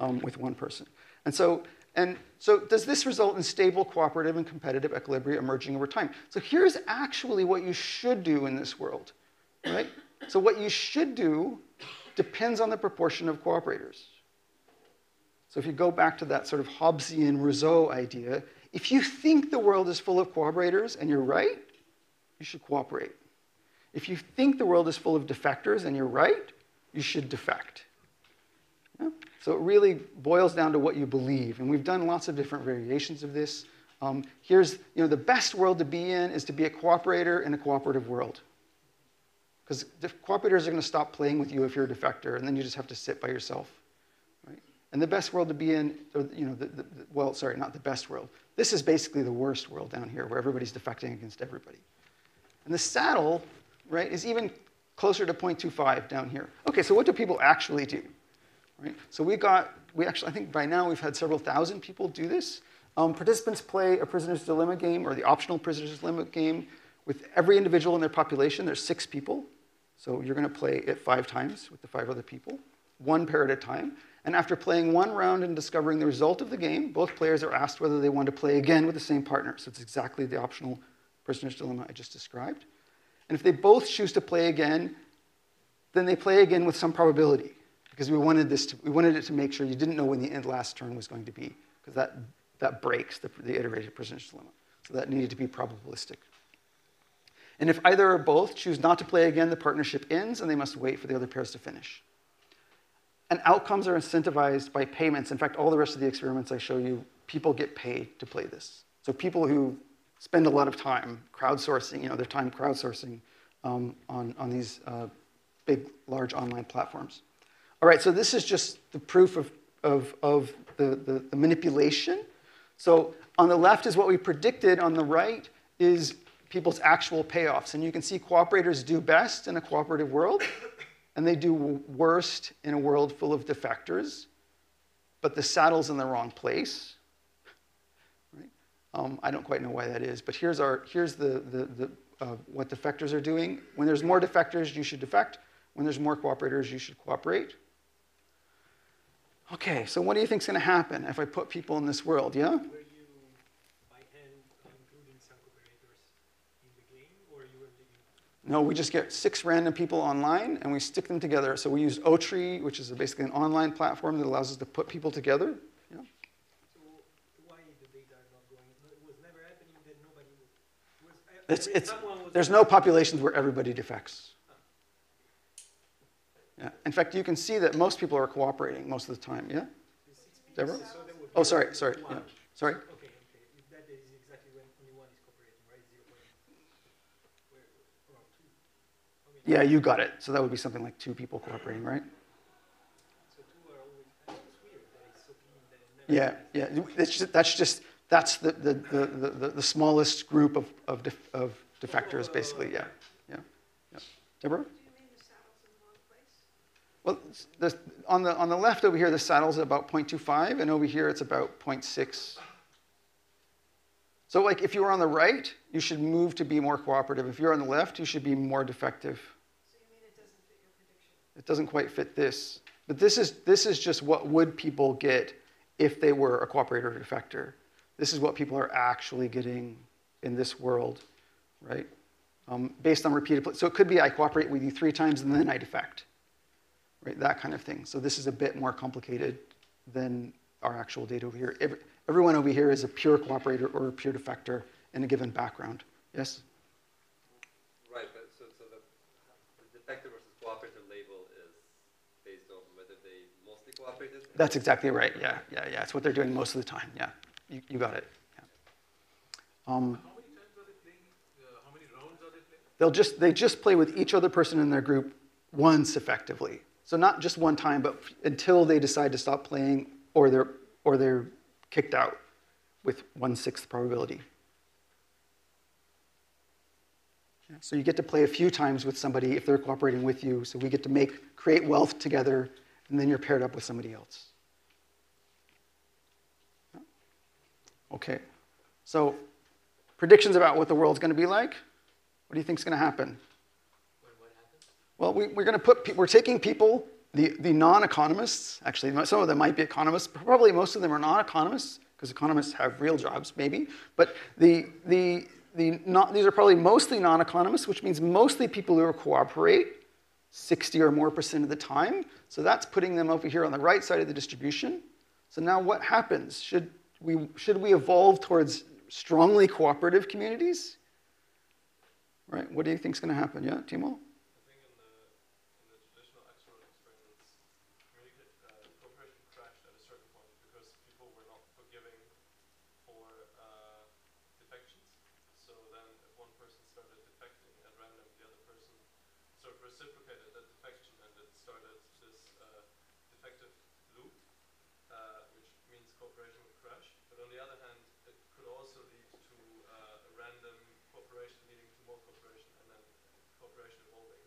um, with one person. And so, and so does this result in stable, cooperative, and competitive equilibria emerging over time? So here's actually what you should do in this world, right? So what you should do depends on the proportion of cooperators. So if you go back to that sort of Hobbesian Rousseau idea, if you think the world is full of cooperators and you're right, you should cooperate. If you think the world is full of defectors and you're right, you should defect. Yeah? So it really boils down to what you believe. And we've done lots of different variations of this. Um, here's, you know, the best world to be in is to be a cooperator in a cooperative world. Because cooperators are going to stop playing with you if you're a defector, and then you just have to sit by yourself. And the best world to be in, or, you know, the, the, well, sorry, not the best world. This is basically the worst world down here where everybody's defecting against everybody. And the saddle, right, is even closer to 0.25 down here. Okay, so what do people actually do? Right? So we got, we actually, I think by now we've had several thousand people do this. Um, participants play a prisoner's dilemma game or the optional prisoner's dilemma game with every individual in their population. There's six people. So you're going to play it five times with the five other people, one pair at a time. And after playing one round and discovering the result of the game, both players are asked whether they want to play again with the same partner. So it's exactly the optional prisoner's dilemma I just described. And if they both choose to play again, then they play again with some probability because we wanted, this to, we wanted it to make sure you didn't know when the end last turn was going to be because that, that breaks the, the iterated prisoner's dilemma. So that needed to be probabilistic. And if either or both choose not to play again, the partnership ends and they must wait for the other pairs to finish. And outcomes are incentivized by payments. In fact, all the rest of the experiments I show you, people get paid to play this. So people who spend a lot of time crowdsourcing, you know, their time crowdsourcing um, on, on these uh, big, large online platforms. All right, so this is just the proof of, of, of the, the, the manipulation. So on the left is what we predicted, on the right is people's actual payoffs. And you can see cooperators do best in a cooperative world and they do worst in a world full of defectors, but the saddle's in the wrong place. Right? Um, I don't quite know why that is, but here's, our, here's the, the, the, uh, what defectors are doing. When there's more defectors, you should defect. When there's more cooperators, you should cooperate. Okay, so what do you think is going to happen if I put people in this world, yeah? No, we just get six random people online and we stick them together. So we use oTree, which is basically an online platform that allows us to put people together. Yeah. So why the data are not going? It was never happening that nobody was. It's, it's, there's no populations where everybody defects. Yeah. In fact, you can see that most people are cooperating most of the time. Yeah. Deborah? Oh, sorry, sorry. Yeah. Sorry. Okay, okay. If that is exactly when only one is cooperating, right? Zero point. Where, around two. I mean, Yeah, you got it. So that would be something like two people cooperating, right? so two are always. Weird that it's so clean that it never. Yeah, yeah. It's just, that's just that's the the, the, the, the, the smallest group of of, def, of defectors, basically. Yeah, yeah, yeah. Deborah. Well, the, on the on the left over here, the saddle's about 0.25, and over here it's about 0.6. So, like, if you were on the right, you should move to be more cooperative. If you're on the left, you should be more defective. It doesn't quite fit this. But this is, this is just what would people get if they were a cooperator or defector. This is what people are actually getting in this world, right? Um, based on repeated, so it could be I cooperate with you three times and then I defect, right? That kind of thing. So this is a bit more complicated than our actual data over here. Every, everyone over here is a pure cooperator or a pure defector in a given background. Yes? Right, but so, so the, the defector versus cooperator label is based on whether they mostly cooperated? That's exactly right. Yeah, yeah, yeah. It's what they're doing most of the time. Yeah, you, you got it. Yeah. Um, they'll just they just play with each other person in their group once effectively. So not just one time, but until they decide to stop playing or they're or they're kicked out with one sixth probability. So you get to play a few times with somebody if they're cooperating with you. So we get to make create wealth together, and then you're paired up with somebody else. Okay, so predictions about what the world's going to be like. What do you think is going to happen? Well, we, we're going to put, we're taking people, the, the non-economists, actually, some of them might be economists, probably most of them are non-economists, because economists have real jobs, maybe. But the, the, the not, these are probably mostly non-economists, which means mostly people who cooperate 60 or more percent of the time. So that's putting them over here on the right side of the distribution. So now what happens? Should we, should we evolve towards strongly cooperative communities? Right? What do you think is going to happen? Yeah, Timo? I think in the, in the traditional Axelrod experiments, communicate, uh, cooperation crashed at a certain point because people were not forgiving for uh, defections. So then if one person started defecting at random, the other person sort of reciprocated that defection and it started this uh, defective loop, uh, which means cooperation would crash. But on the other hand, it could also lead to uh, a random cooperation leading to more cooperation and then cooperation evolving.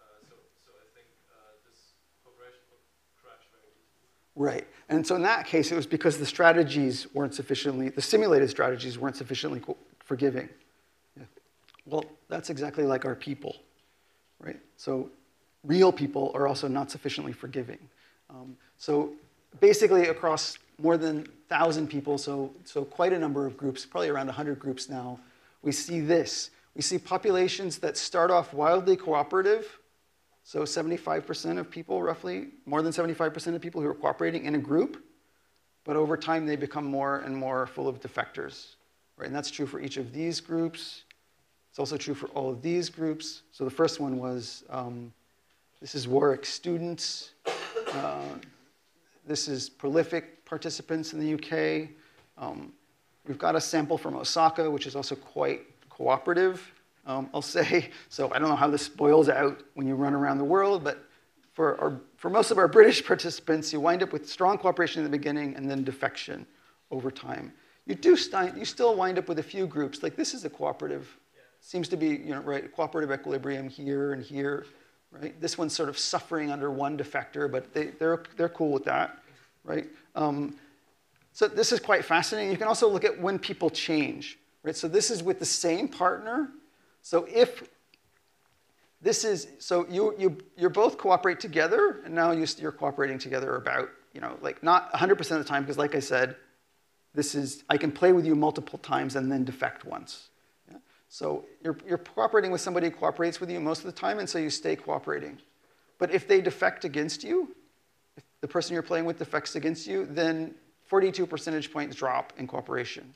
Uh, so, so I think uh, this cooperation would crash very easily. Right. And so in that case, it was because the strategies weren't sufficiently, the simulated strategies weren't sufficiently forgiving. Yeah. Well, that's exactly like our people, right? So real people are also not sufficiently forgiving. Um, so basically, across more than 1,000 people, so, so quite a number of groups, probably around 100 groups now, we see this. We see populations that start off wildly cooperative, so 75% of people, roughly, more than 75% of people who are cooperating in a group, but over time they become more and more full of defectors. Right? And that's true for each of these groups. It's also true for all of these groups. So the first one was um, this is Warwick students. Uh, this is prolific participants in the UK. Um, we've got a sample from Osaka, which is also quite cooperative, um, I'll say. So I don't know how this boils out when you run around the world, but for, our, for most of our British participants, you wind up with strong cooperation in the beginning and then defection over time. You do sti- you still wind up with a few groups. Like this is a cooperative, seems to be you know right cooperative equilibrium here and here, right? This one's sort of suffering under one defector, but they, they're they're cool with that, right? Um, so this is quite fascinating. You can also look at when people change, right? So this is with the same partner. So if this is so you you you're both cooperate together, and now you, you're cooperating together about you know like not 100% of the time because like I said, this is I can play with you multiple times and then defect once. So you're you're cooperating with somebody who cooperates with you most of the time, and so you stay cooperating. But if they defect against you, if the person you're playing with defects against you, then 42 percentage points drop in cooperation.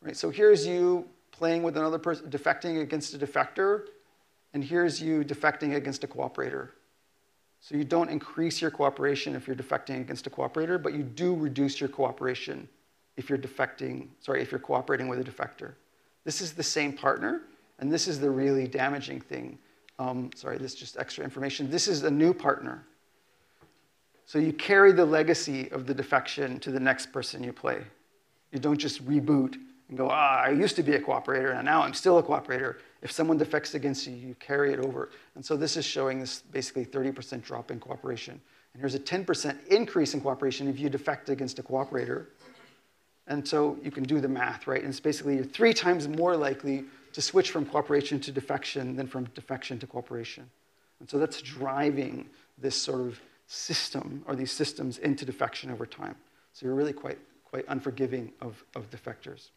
Right? So here's you playing with another person, defecting against a defector, and here's you defecting against a cooperator. So you don't increase your cooperation if you're defecting against a cooperator, but you do reduce your cooperation if you're defecting, sorry, if you're cooperating with a defector. This is the same partner, and this is the really damaging thing. Um, sorry, this is just extra information. This is a new partner. So you carry the legacy of the defection to the next person you play. You don't just reboot and go, ah, I used to be a cooperator and now I'm still a cooperator. If someone defects against you, you carry it over. And so this is showing this basically 30% drop in cooperation. And here's a 10% increase in cooperation if you defect against a cooperator. And so you can do the math, right? And it's basically you're three times more likely to switch from cooperation to defection than from defection to cooperation. And so that's driving this sort of system or these systems into defection over time. So you're really quite, quite unforgiving of, of defectors.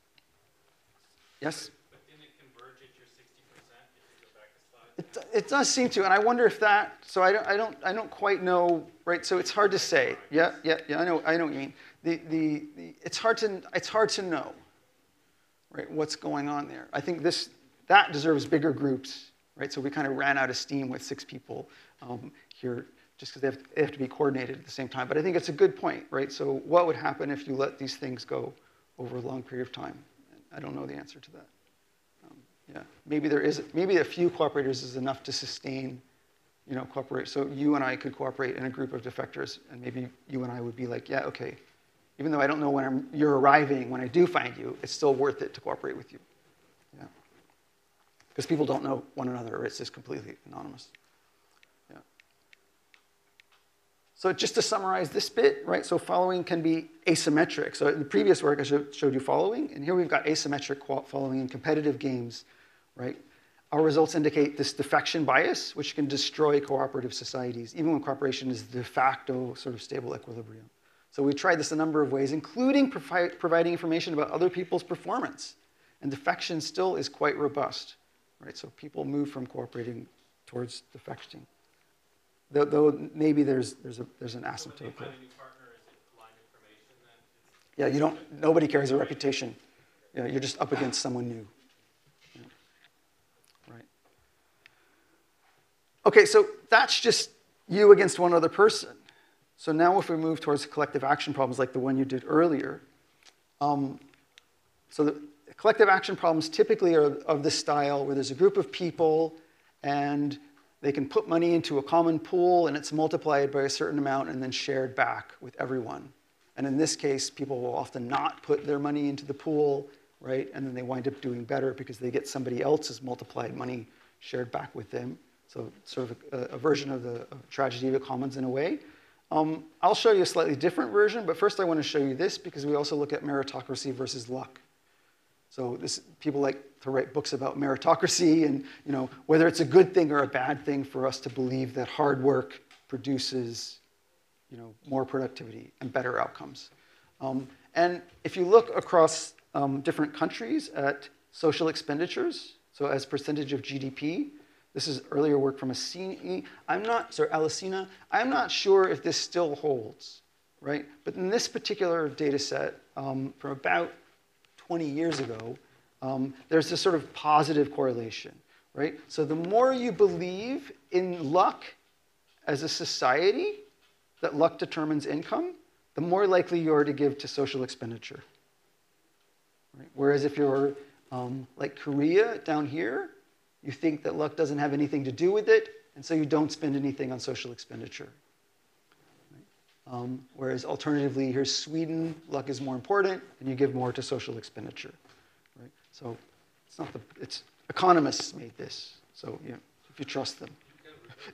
Yes? But didn't it converge at your 60% if you go back a slide? It, it does seem to, and I wonder if that. So I don't, I don't, I don't quite know, right? So it's hard to say. Yeah, yeah, yeah. I know, I know what you mean. The, the, the, it's hard to, it's hard to know, right? What's going on there? I think this, that deserves bigger groups, right? So we kind of ran out of steam with six people um, here, just because they, they have to be coordinated at the same time. But I think it's a good point, right? So what would happen if you let these things go over a long period of time? I don't know the answer to that. Yeah, maybe there is, maybe a few cooperators is enough to sustain, you know, cooperate. So you and I could cooperate in a group of defectors, and maybe you and I would be like, yeah, okay. Even though I don't know when I'm, you're arriving, when I do find you, it's still worth it to cooperate with you. Yeah. Because people don't know one another, or it's just completely anonymous. Yeah. So just to summarize this bit, right? So following can be asymmetric. So in the previous work, I showed you following, and here we've got asymmetric following in competitive games, right? Our results indicate this defection bias, which can destroy cooperative societies, even when cooperation is de facto sort of stable equilibrium. So we tried this a number of ways, including provi- providing information about other people's performance. And defection still is quite robust, right? So people move from cooperating towards defecting. Though, though maybe there's, there's, a, there's an asymptote you there. find a new partner, is it blind information then? It's- Yeah, you don't, nobody carries a reputation. Yeah, you're just up against someone new. Yeah. Right. Okay, so that's just you against one other person. So now if we move towards collective action problems like the one you did earlier, um, so the collective action problems typically are of this style where there's a group of people and they can put money into a common pool and it's multiplied by a certain amount and then shared back with everyone. And in this case, people will often not put their money into the pool, right? And then they wind up doing better because they get somebody else's multiplied money shared back with them. So sort of a, a version of the of tragedy of the commons in a way. Um, I'll show you a slightly different version, but first I want to show you this because we also look at meritocracy versus luck. So this, people like to write books about meritocracy and you know, whether it's a good thing or a bad thing for us to believe that hard work produces you know, more productivity and better outcomes. Um, and if you look across um, different countries at social expenditures, so as percentage of GDP, this is earlier work from Assini. I'm not, sorry, Alesina. I'm not sure if this still holds, right? But in this particular data set, um, from about 20 years ago, um, there's this sort of positive correlation, right? So the more you believe in luck as a society, that luck determines income, the more likely you are to give to social expenditure. Right? Whereas if you're um, like Korea down here, you think that luck doesn't have anything to do with it, and so you don't spend anything on social expenditure. Um, whereas alternatively, here's Sweden, luck is more important, and you give more to social expenditure. Right? So it's not the, it's economists made this, so if you trust them.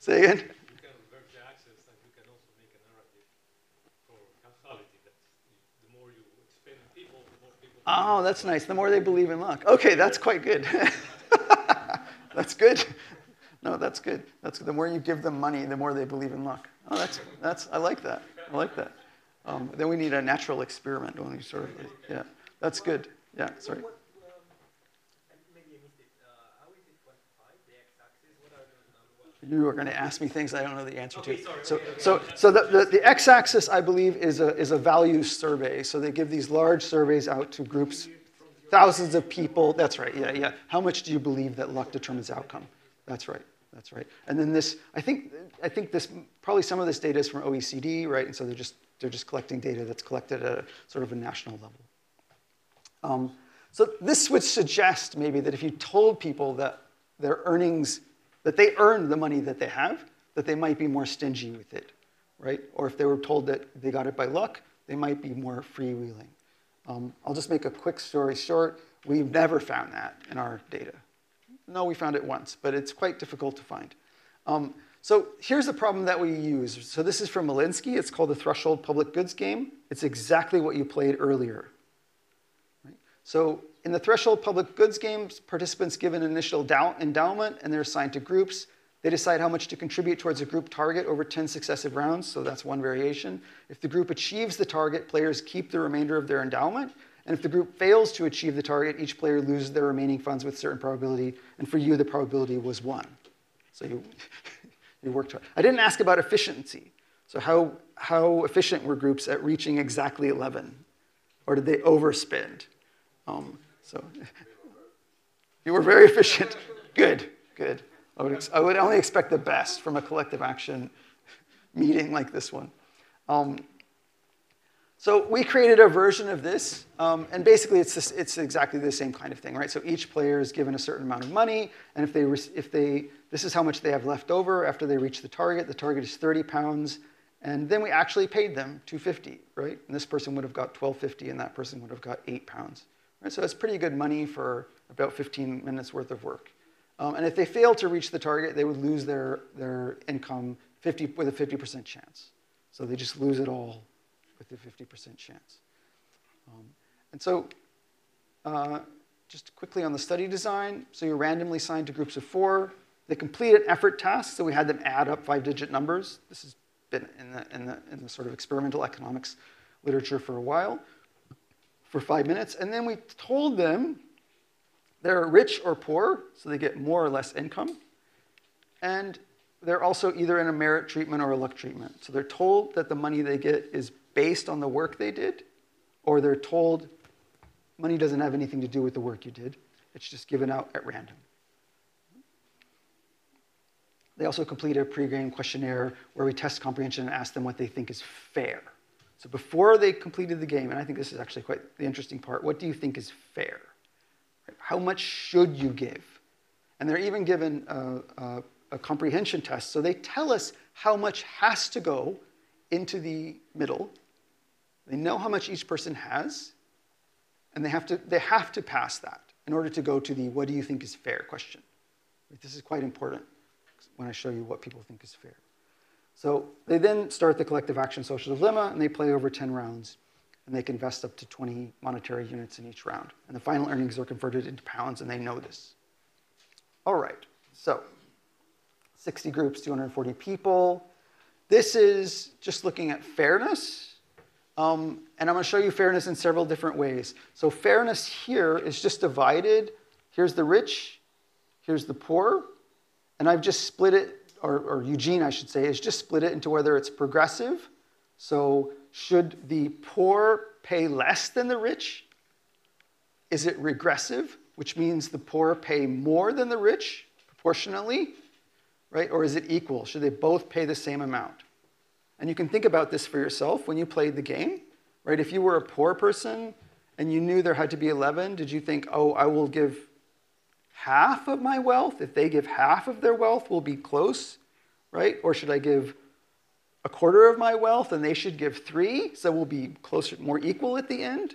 Say again? You can reverse the axis and you can also make a narrative for causality that the more you expend people, the more people. Oh, that's nice. The more they believe in luck. Okay, that's quite good. that's good. No, that's good. That's the more you give them money, the more they believe in luck. Oh, that's that's. I like that. I like that. Um, then we need a natural experiment, don't we? Sort of. Yeah, that's good. Yeah. Sorry. What, um, and maybe I missed it. Uh, how is it quantified? The x-axis? What are those numbers? What- You are going to ask me things I don't know the answer Okay, to. sorry, So, okay, okay. so, so the, the, the x-axis, I believe, is a, is a values survey. So they give these large surveys out to groups, thousands of people. That's right. Yeah, yeah. How much do you believe that luck determines outcome? That's right. that's right. And then this, I think, I think this, probably some of this data is from OECD, right? And so they're just, they're just collecting data that's collected at a sort of a national level. Um, so this would suggest maybe that if you told people that their earnings, that they earned the money that they have, that they might be more stingy with it, right? Or if they were told that they got it by luck, they might be more freewheeling. Um, I'll just make a quick story short. We've never found that in our data. No, we found it once, but it's quite difficult to find. Um, so here's the problem that we use. So this is from Milinski. It's called the threshold public goods game. It's exactly what you played earlier. Right? So in the threshold public goods games, participants give an initial endowment and they're assigned to groups. They decide how much to contribute towards a group target over 10 successive rounds, so that's one variation. If the group achieves the target, players keep the remainder of their endowment. And if the group fails to achieve the target, each player loses their remaining funds with certain probability. And for you, the probability was one. So you, you worked hard. I didn't ask about efficiency. So how, how efficient were groups at reaching exactly 11? Or did they overspend? Um, so you were very efficient. Good, good. I would, I would only expect the best from a collective action meeting like this one. Um, so we created a version of this, um, and basically it's, this, it's exactly the same kind of thing, right? So each player is given a certain amount of money, and if they, if they, this is how much they have left over after they reach the target. The target is 30 pounds, and then we actually paid them 250, right? And this person would have got 1250, and that person would have got eight pounds, right? So it's pretty good money for about 15 minutes worth of work. Um, and if they fail to reach the target, they would lose their, their income 50, with a 50% chance. So they just lose it all with a 50% chance. Um, and so uh, just quickly on the study design, so you're randomly assigned to groups of four. They complete an effort task, so we had them add up five-digit numbers. This has been in the, in, the, in the sort of experimental economics literature for a while, for five minutes. And then we told them they're rich or poor, so they get more or less income. And they're also either in a merit treatment or a luck treatment. So they're told that the money they get is based on the work they did, or they're told money doesn't have anything to do with the work you did. It's just given out at random. They also complete a pre-game questionnaire where we test comprehension and ask them what they think is fair. So before they completed the game, and I think this is actually quite the interesting part, what do you think is fair? How much should you give? And they're even given a, a, a comprehension test. So they tell us how much has to go into the middle. They know how much each person has, and they have to, they have to pass that in order to go to the what do you think is fair question. This is quite important when I show you what people think is fair. So they then start the collective action social dilemma, and they play over 10 rounds and they can invest up to 20 monetary units in each round. And the final earnings are converted into pounds, and they know this. All right, so 60 groups, 240 people. This is just looking at fairness. Um, and I'm going to show you fairness in several different ways. So fairness here is just divided. Here's the rich, here's the poor. And I've just split it, or, or Eugene, I should say, has just split it into whether it's progressive. So should the poor pay less than the rich? Is it regressive, which means the poor pay more than the rich proportionally? Right? Or is it equal? Should they both pay the same amount? And you can think about this for yourself when you played the game. Right? If you were a poor person and you knew there had to be 11, did you think, oh, I will give half of my wealth? If they give half of their wealth, we'll be close, right? Or should I give a quarter of my wealth and they should give three, so we'll be closer, more equal at the end,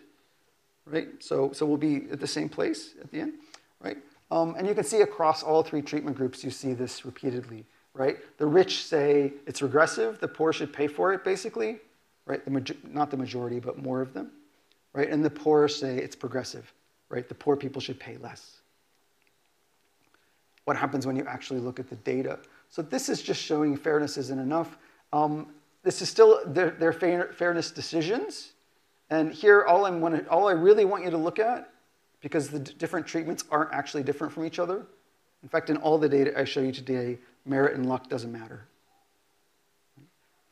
right? So, so we'll be at the same place at the end, right? Um, and you can see across all three treatment groups, you see this repeatedly, right? The rich say it's regressive, the poor should pay for it, basically, right? The not the majority, but more of them, right? And the poor say it's progressive, right? The poor people should pay less. What happens when you actually look at the data? So this is just showing fairness isn't enough. Um, this is still their, their fair, fairness decisions. And here, all, I'm wanna, all I really want you to look at, because the different treatments aren't actually different from each other. In fact, in all the data I show you today, merit and luck doesn't matter.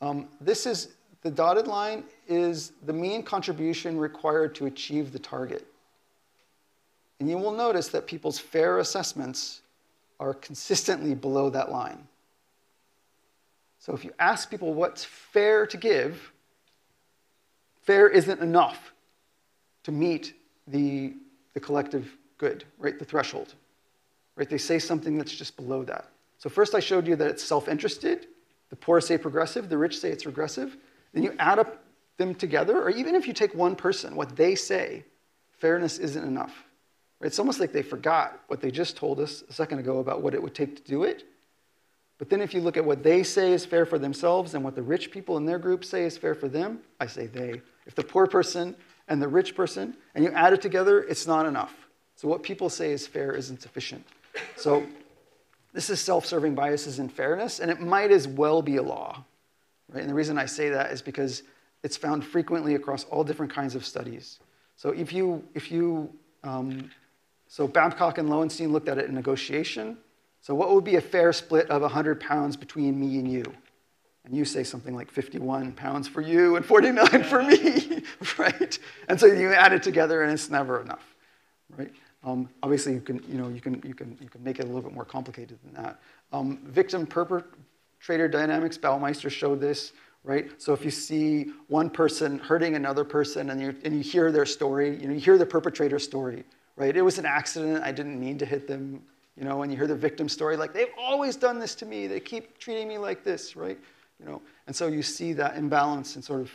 Um, this is, the dotted line is the mean contribution required to achieve the target. And you will notice that people's fair assessments are consistently below that line. So if you ask people what's fair to give, fair isn't enough to meet the, the collective good, right? The threshold. Right? They say something that's just below that. So first I showed you that it's self-interested. The poor say progressive, the rich say it's regressive. Then you add up them together, or even if you take one person, what they say, fairness isn't enough. It's almost like they forgot what they just told us a second ago about what it would take to do it. But then if you look at what they say is fair for themselves and what the rich people in their group say is fair for them, I say they. If the poor person and the rich person, and you add it together, it's not enough. So what people say is fair isn't sufficient. So this is self-serving biases in fairness, and it might as well be a law. Right? And the reason I say that is because it's found frequently across all different kinds of studies. So if you, if you um, so Babcock and Loewenstein looked at it in negotiation. So what would be a fair split of 100 pounds between me and you? And you say something like 51 pounds for you and 49 for me, right? And so you add it together and it's never enough, right? Um, obviously, you can, you, know, you, can, you, can, you can make it a little bit more complicated than that. Um, victim perpetrator dynamics, Baumeister showed this, right? So if you see one person hurting another person and you, and you hear their story, you, know, you hear the perpetrator's story, right? It was an accident. I didn't mean to hit them. You know, when you hear the victim story, like, they've always done this to me. They keep treating me like this, right? You know, and so you see that imbalance and sort of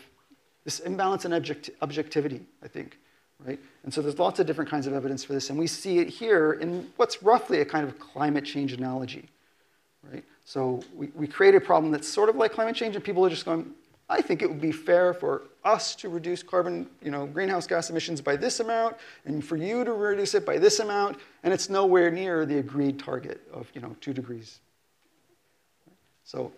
this imbalance in object, objectivity, I think, right? And so there's lots of different kinds of evidence for this, and we see it here in what's roughly a kind of climate change analogy, right? So we, we create a problem that's sort of like climate change, and people are just going, I think it would be fair for us to reduce carbon, you know, greenhouse gas emissions by this amount, and for you to reduce it by this amount, and it's nowhere near the agreed target of, you know, two degrees. So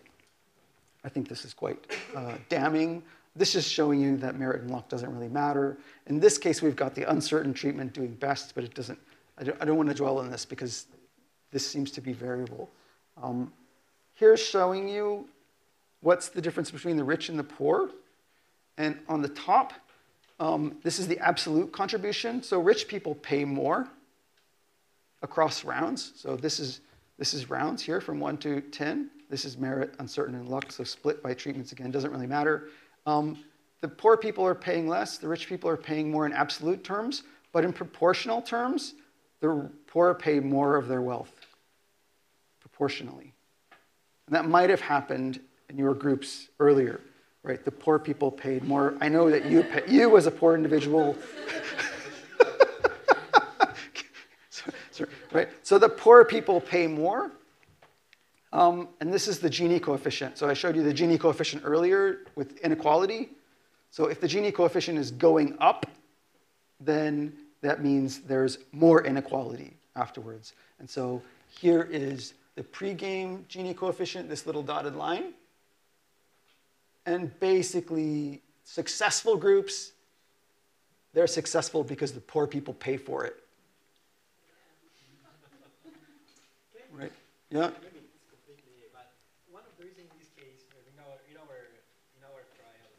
I think this is quite uh, damning. This is showing you that merit and luck doesn't really matter. In this case, we've got the uncertain treatment doing best, but it doesn't, I don't, I don't want to dwell on this because this seems to be variable. Um, here's showing you what's the difference between the rich and the poor. And on the top, um, this is the absolute contribution. So rich people pay more across rounds. So this is, this is rounds here from 1 to 10. This is merit, uncertain, and luck. So split by treatments again, doesn't really matter. Um, the poor people are paying less. The rich people are paying more in absolute terms. But in proportional terms, the poor pay more of their wealth proportionally. And that might have happened in your groups earlier, right? The poor people paid more. I know that you, pay, you as a poor individual, so, right? So the poor people pay more. Um, and this is the Gini coefficient. So I showed you the Gini coefficient earlier with inequality. So if the Gini coefficient is going up, then that means there's more inequality afterwards. And so here is the pregame Gini coefficient, this little dotted line. And basically, successful groups, they're successful because the poor people pay for it. Right? Yeah? Maybe it's completely, but one of the reasons in this case, in our, in our, in our trial,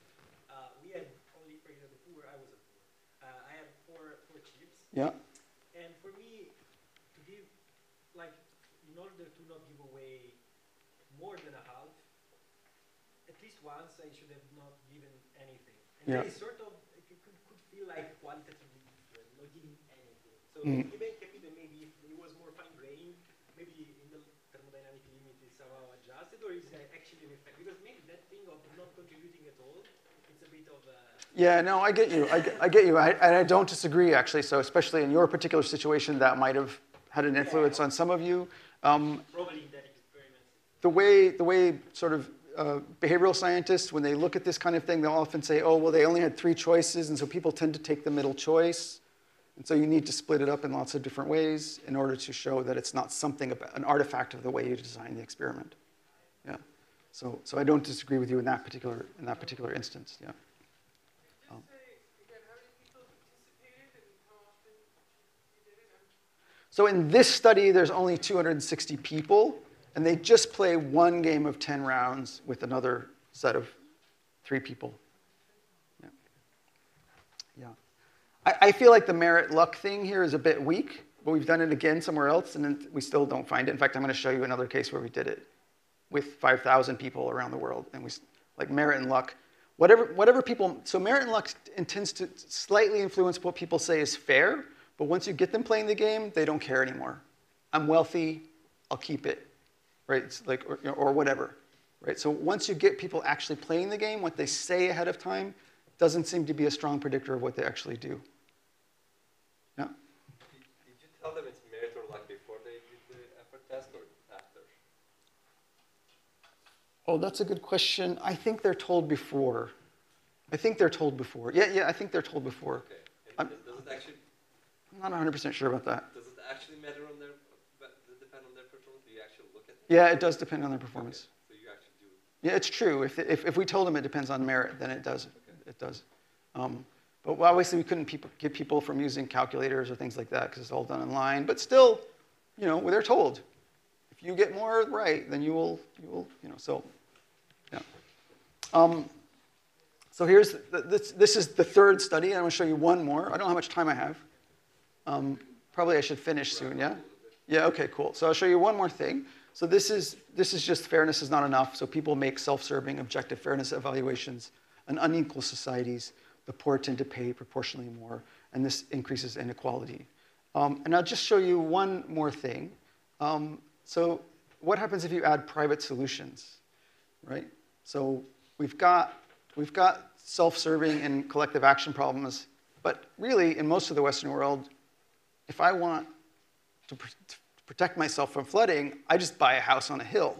uh, we had only, for example, the poor, I was a poor. Uh, I had four, four chips. Yeah. And for me, to give, like, in order to not give away more than a half, at least once I should have not given anything. And Yeah. is sort of, it could, could feel like qualitatively different, not giving anything. So Mm. even capital, maybe if it was more fine-grained, maybe in the thermodynamic limit is somehow adjusted, or is that actually an effect? Because maybe that thing of not contributing at all, it's a bit of a... Yeah, no, I get you. I get, I get you. I, and I don't disagree, actually. So, especially in your particular situation, that might have had an influence on some of you. Um, Probably in that experiment. the way, the way sort of uh, behavioral scientists, when they look at this kind of thing, they'll often say, oh, well, they only had three choices, and so people tend to take the middle choice. And so you need to split it up in lots of different ways in order to show that it's not something about an artifact of the way you design the experiment. Yeah. So, so I don't disagree with you in that particular, in that particular instance. Yeah. Just say again, how many people participated and how often you did it? I'm So in this study, there's only 260 people, and they just play one game of 10 rounds with another set of three people. Yeah. Yeah. I, I feel like the merit luck thing here is a bit weak, but we've done it again somewhere else, and we still don't find it. In fact, I'm going to show you another case where we did it with 5,000 people around the world, and we like merit and luck. Whatever, whatever people, so merit and luck intends to slightly influence what people say is fair, but once you get them playing the game, they don't care anymore. I'm wealthy, I'll keep it, right? It's like, or, you know, or whatever, right? So once you get people actually playing the game, what they say ahead of time doesn't seem to be a strong predictor of what they actually do. Yeah? Did, did you tell them it's merit or luck before they did the effort test or after? Oh, that's a good question. I think they're told before. I think they're told before. Yeah, yeah, I think they're told before. Okay. I'm- does, does it actually I'm not 100% sure about that. does it actually matter on their but does it depend on their performance? Do you actually look at? Yeah, it does depend on their performance. So you actually do. Yeah, it's true. If, if, if we told them it depends on merit, then it does. It does. Um, but obviously, we couldn't peop get people from using calculators or things like that because it's all done online. But still, you know, they're told if you get more right, then you will, you will, you know. So, yeah. Um, so here's the, this. This is the third study. I'm going to show you one more. I don't know how much time I have. Um, probably I should finish soon. Yeah. Yeah. Okay. Cool. So I'll show you one more thing. So this is this is just fairness is not enough. So people make self-serving objective fairness evaluations. In unequal societies, the poor tend to pay proportionally more, and this increases inequality. Um, and I'll just show you one more thing. Um, so what happens if you add private solutions, right? So we've got we've got self-serving and collective action problems, but really in most of the Western world, if I want to protect myself from flooding, I just buy a house on a hill,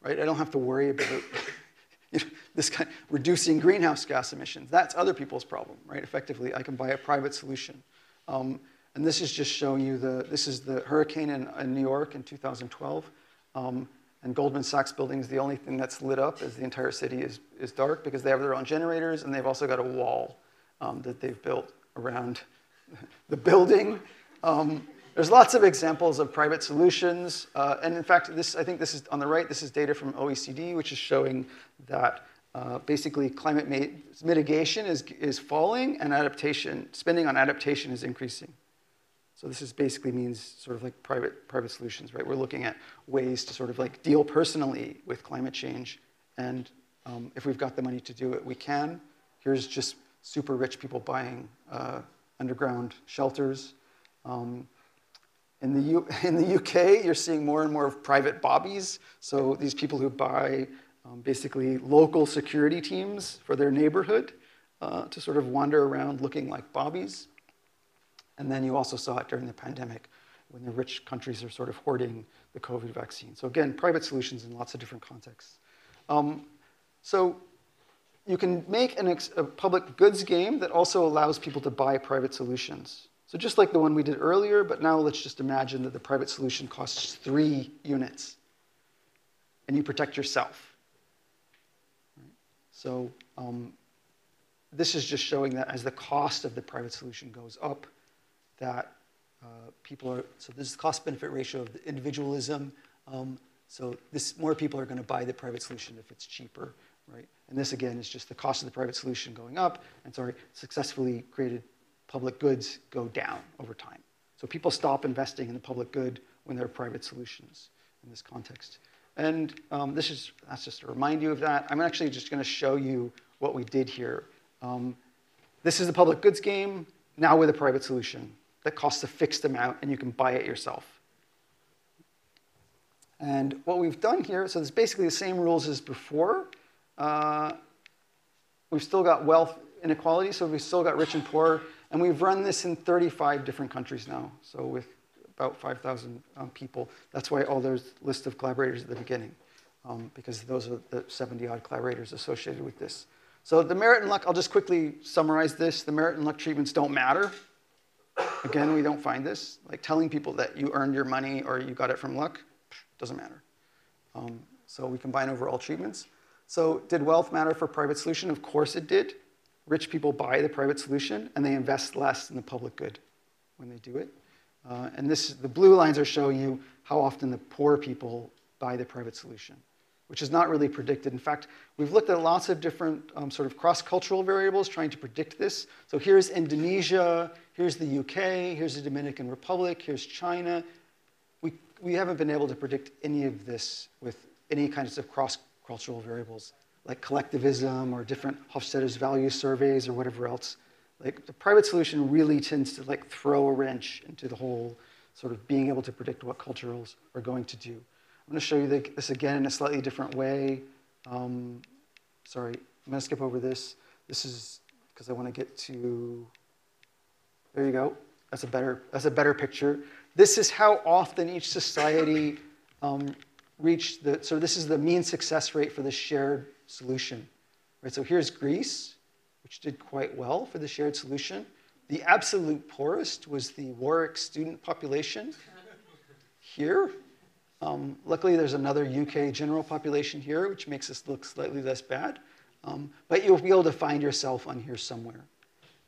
right? I don't have to worry about you know, this kind of reducing greenhouse gas emissions. That's other people's problem, right? Effectively, I can buy a private solution. Um, and this is just showing you the, this is the hurricane in, in New York in 2012. Um, and Goldman Sachs building is the only thing that's lit up as the entire city is, is dark because they have their own generators and they've also got a wall um, that they've built around the building. Um, there's lots of examples of private solutions. Uh, and in fact, this, I think this is on the right, this is data from OECD, which is showing that uh, basically climate mitigation is, is falling and adaptation, spending on adaptation is increasing. So this is basically means sort of like private, private solutions, right? We're looking at ways to sort of like deal personally with climate change. And um, if we've got the money to do it, we can. Here's just super rich people buying uh, underground shelters. Um, in the, U- in the UK, you're seeing more and more of private bobbies. So these people who buy um, basically local security teams for their neighborhood uh, to sort of wander around looking like bobbies. And then you also saw it during the pandemic when the rich countries are sort of hoarding the COVID vaccine. So again, private solutions in lots of different contexts. Um, so you can make a public goods game that also allows people to buy private solutions. So just like the one we did earlier, but now let's just imagine that the private solution costs three units, and you protect yourself. So um, this is just showing that as the cost of the private solution goes up, that uh, people are, so this is the cost benefit ratio of individualism. Um, so this, more people are going to buy the private solution if it's cheaper, right? And this again is just the cost of the private solution going up, and sorry, successfully created public goods go down over time. So people stop investing in the public good when there are private solutions in this context. And um, this is, that's just to remind you of that. I'm actually just going to show you what we did here. Um, this is the public goods game, now with a private solution that costs a fixed amount and you can buy it yourself. And what we've done here, so it's basically the same rules as before. Uh, we've still got wealth inequality, so we've still got rich and poor, and we've run this in 35 different countries now, so with about 5,000 um, people. That's why all those list of collaborators at the beginning, um, because those are the 70 odd collaborators associated with this. So the merit and luck, I'll just quickly summarize this. The merit and luck treatments don't matter. Again, we don't find this. Like telling people that you earned your money or you got it from luck, doesn't matter. Um, so we combine overall treatments. So did wealth matter for private solution? Of course it did. Rich people buy the private solution and they invest less in the public good when they do it. Uh, and this, the blue lines are showing you how often the poor people buy the private solution, which is not really predicted. In fact, we've looked at lots of different um, sort of cross-cultural variables trying to predict this. So here's Indonesia, here's the UK, here's the Dominican Republic, here's China. We, we haven't been able to predict any of this with any kinds of cross-cultural variables like collectivism or different Hofstede's value surveys or whatever else. Like the private solution really tends to like throw a wrench into the whole sort of being able to predict what culturals are going to do. I'm going to show you this again in a slightly different way. Um, sorry, I'm going to skip over this. This is because I want to get to, there you go. That's a better, that's a better picture. This is how often each society um, reached the, so this is the mean success rate for the shared solution. Right, so here's Greece, which did quite well for the shared solution. The absolute poorest was the Warwick student population here. Um, luckily, there's another UK general population here, which makes us look slightly less bad. Um, but you'll be able to find yourself on here somewhere.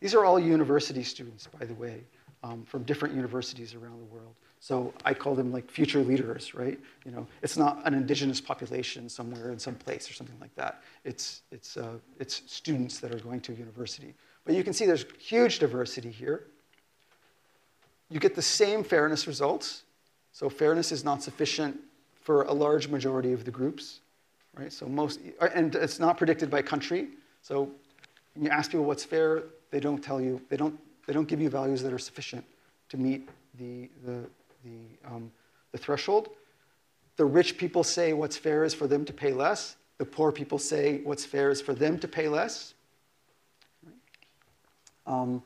These are all university students, by the way, um, from different universities around the world. So I call them like future leaders, right? You know, it's not an indigenous population somewhere in some place or something like that. It's, it's, uh, it's students that are going to university. But you can see there's huge diversity here. You get the same fairness results. So fairness is not sufficient for a large majority of the groups, right? So most, and it's not predicted by country. So when you ask people what's fair, they don't tell you, they don't, they don't give you values that are sufficient to meet the, the, the, um, the threshold. The rich people say what's fair is for them to pay less. The poor people say what's fair is for them to pay less. Um,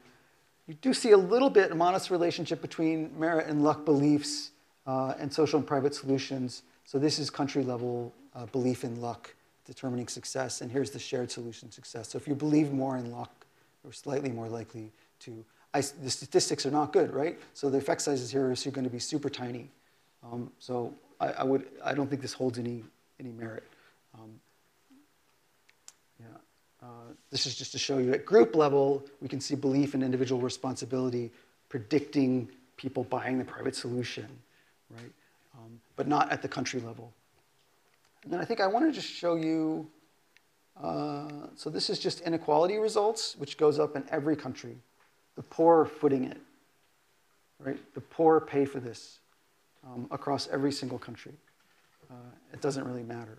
you do see a little bit, a modest relationship between merit and luck beliefs uh, and social and private solutions. So this is country level uh, belief in luck determining success, and here's the shared solution success. So if you believe more in luck, you're slightly more likely to I, the statistics are not good, right? So the effect sizes here are going to be super tiny. Um, so I, I, would, I don't think this holds any, any merit. Um, yeah. Uh, this is just to show you at group level, we can see belief in individual responsibility predicting people buying the private solution, right? Um, but not at the country level. And then I think I want to just show you, uh, so this is just inequality results, which goes up in every country. The poor are footing it, right? The poor pay for this um, across every single country. Uh, it doesn't really matter.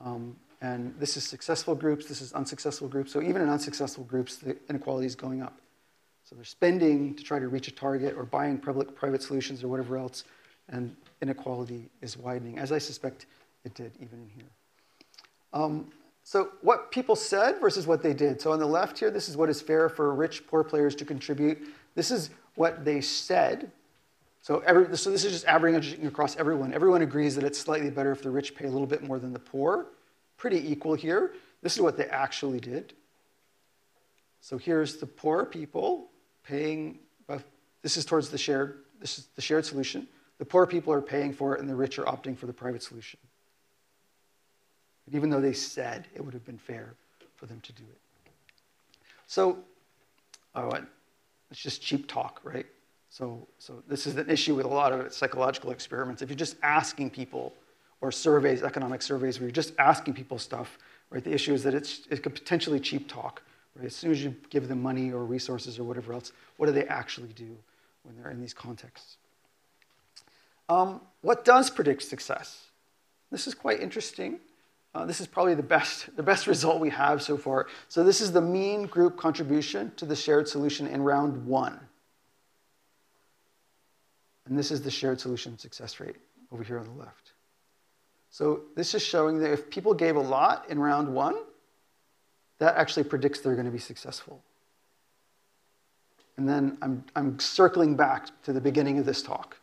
Um, and this is successful groups, this is unsuccessful groups. So even in unsuccessful groups, the inequality is going up. So they're spending to try to reach a target or buying public, private solutions or whatever else, and inequality is widening, as I suspect it did even in here. Um, so what people said versus what they did. So on the left here, this is what is fair for rich, poor players to contribute. This is what they said. So, every, so this is just averaging across everyone. Everyone agrees that it's slightly better if the rich pay a little bit more than the poor. Pretty equal here. This is what they actually did. So here's the poor people paying, this is towards the shared, this is the shared solution. The poor people are paying for it and the rich are opting for the private solution even though they said it would have been fair for them to do it. So, oh, it's just cheap talk, right? So, so this is an issue with a lot of psychological experiments. If you're just asking people, or surveys, economic surveys, where you're just asking people stuff, right? The issue is that it's, it could potentially cheap talk, right? As soon as you give them money or resources or whatever else, what do they actually do when they're in these contexts? Um, what does predict success? This is quite interesting. Uh, this is probably the best, the best result we have so far. So this is the mean group contribution to the shared solution in round one. And this is the shared solution success rate over here on the left. So this is showing that if people gave a lot in round one, that actually predicts they're going to be successful. And then I'm, I'm circling back to the beginning of this talk,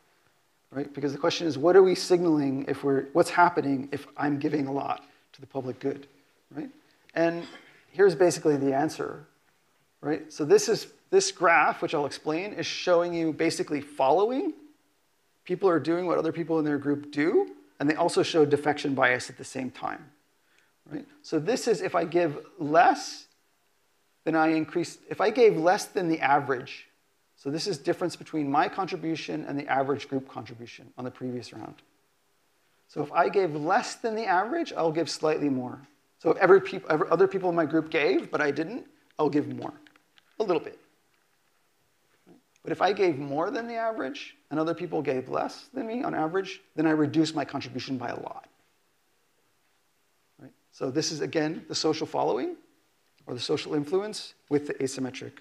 right? Because the question is, what are we signaling if we're, what's happening if I'm giving a lot? To the public good, right? And here's basically the answer, right? So this is this graph, which I'll explain, is showing you basically following. People are doing what other people in their group do, and they also show defection bias at the same time, right? So this is if I give less, then I increase, if I gave less than the average, so this is difference between my contribution and the average group contribution on the previous round. So if I gave less than the average, I'll give slightly more. So if every peop- every other people in my group gave, but I didn't, I'll give more, a little bit. But if I gave more than the average and other people gave less than me on average, then I reduce my contribution by a lot. Right? So this is, again, the social following or the social influence with the asymmetric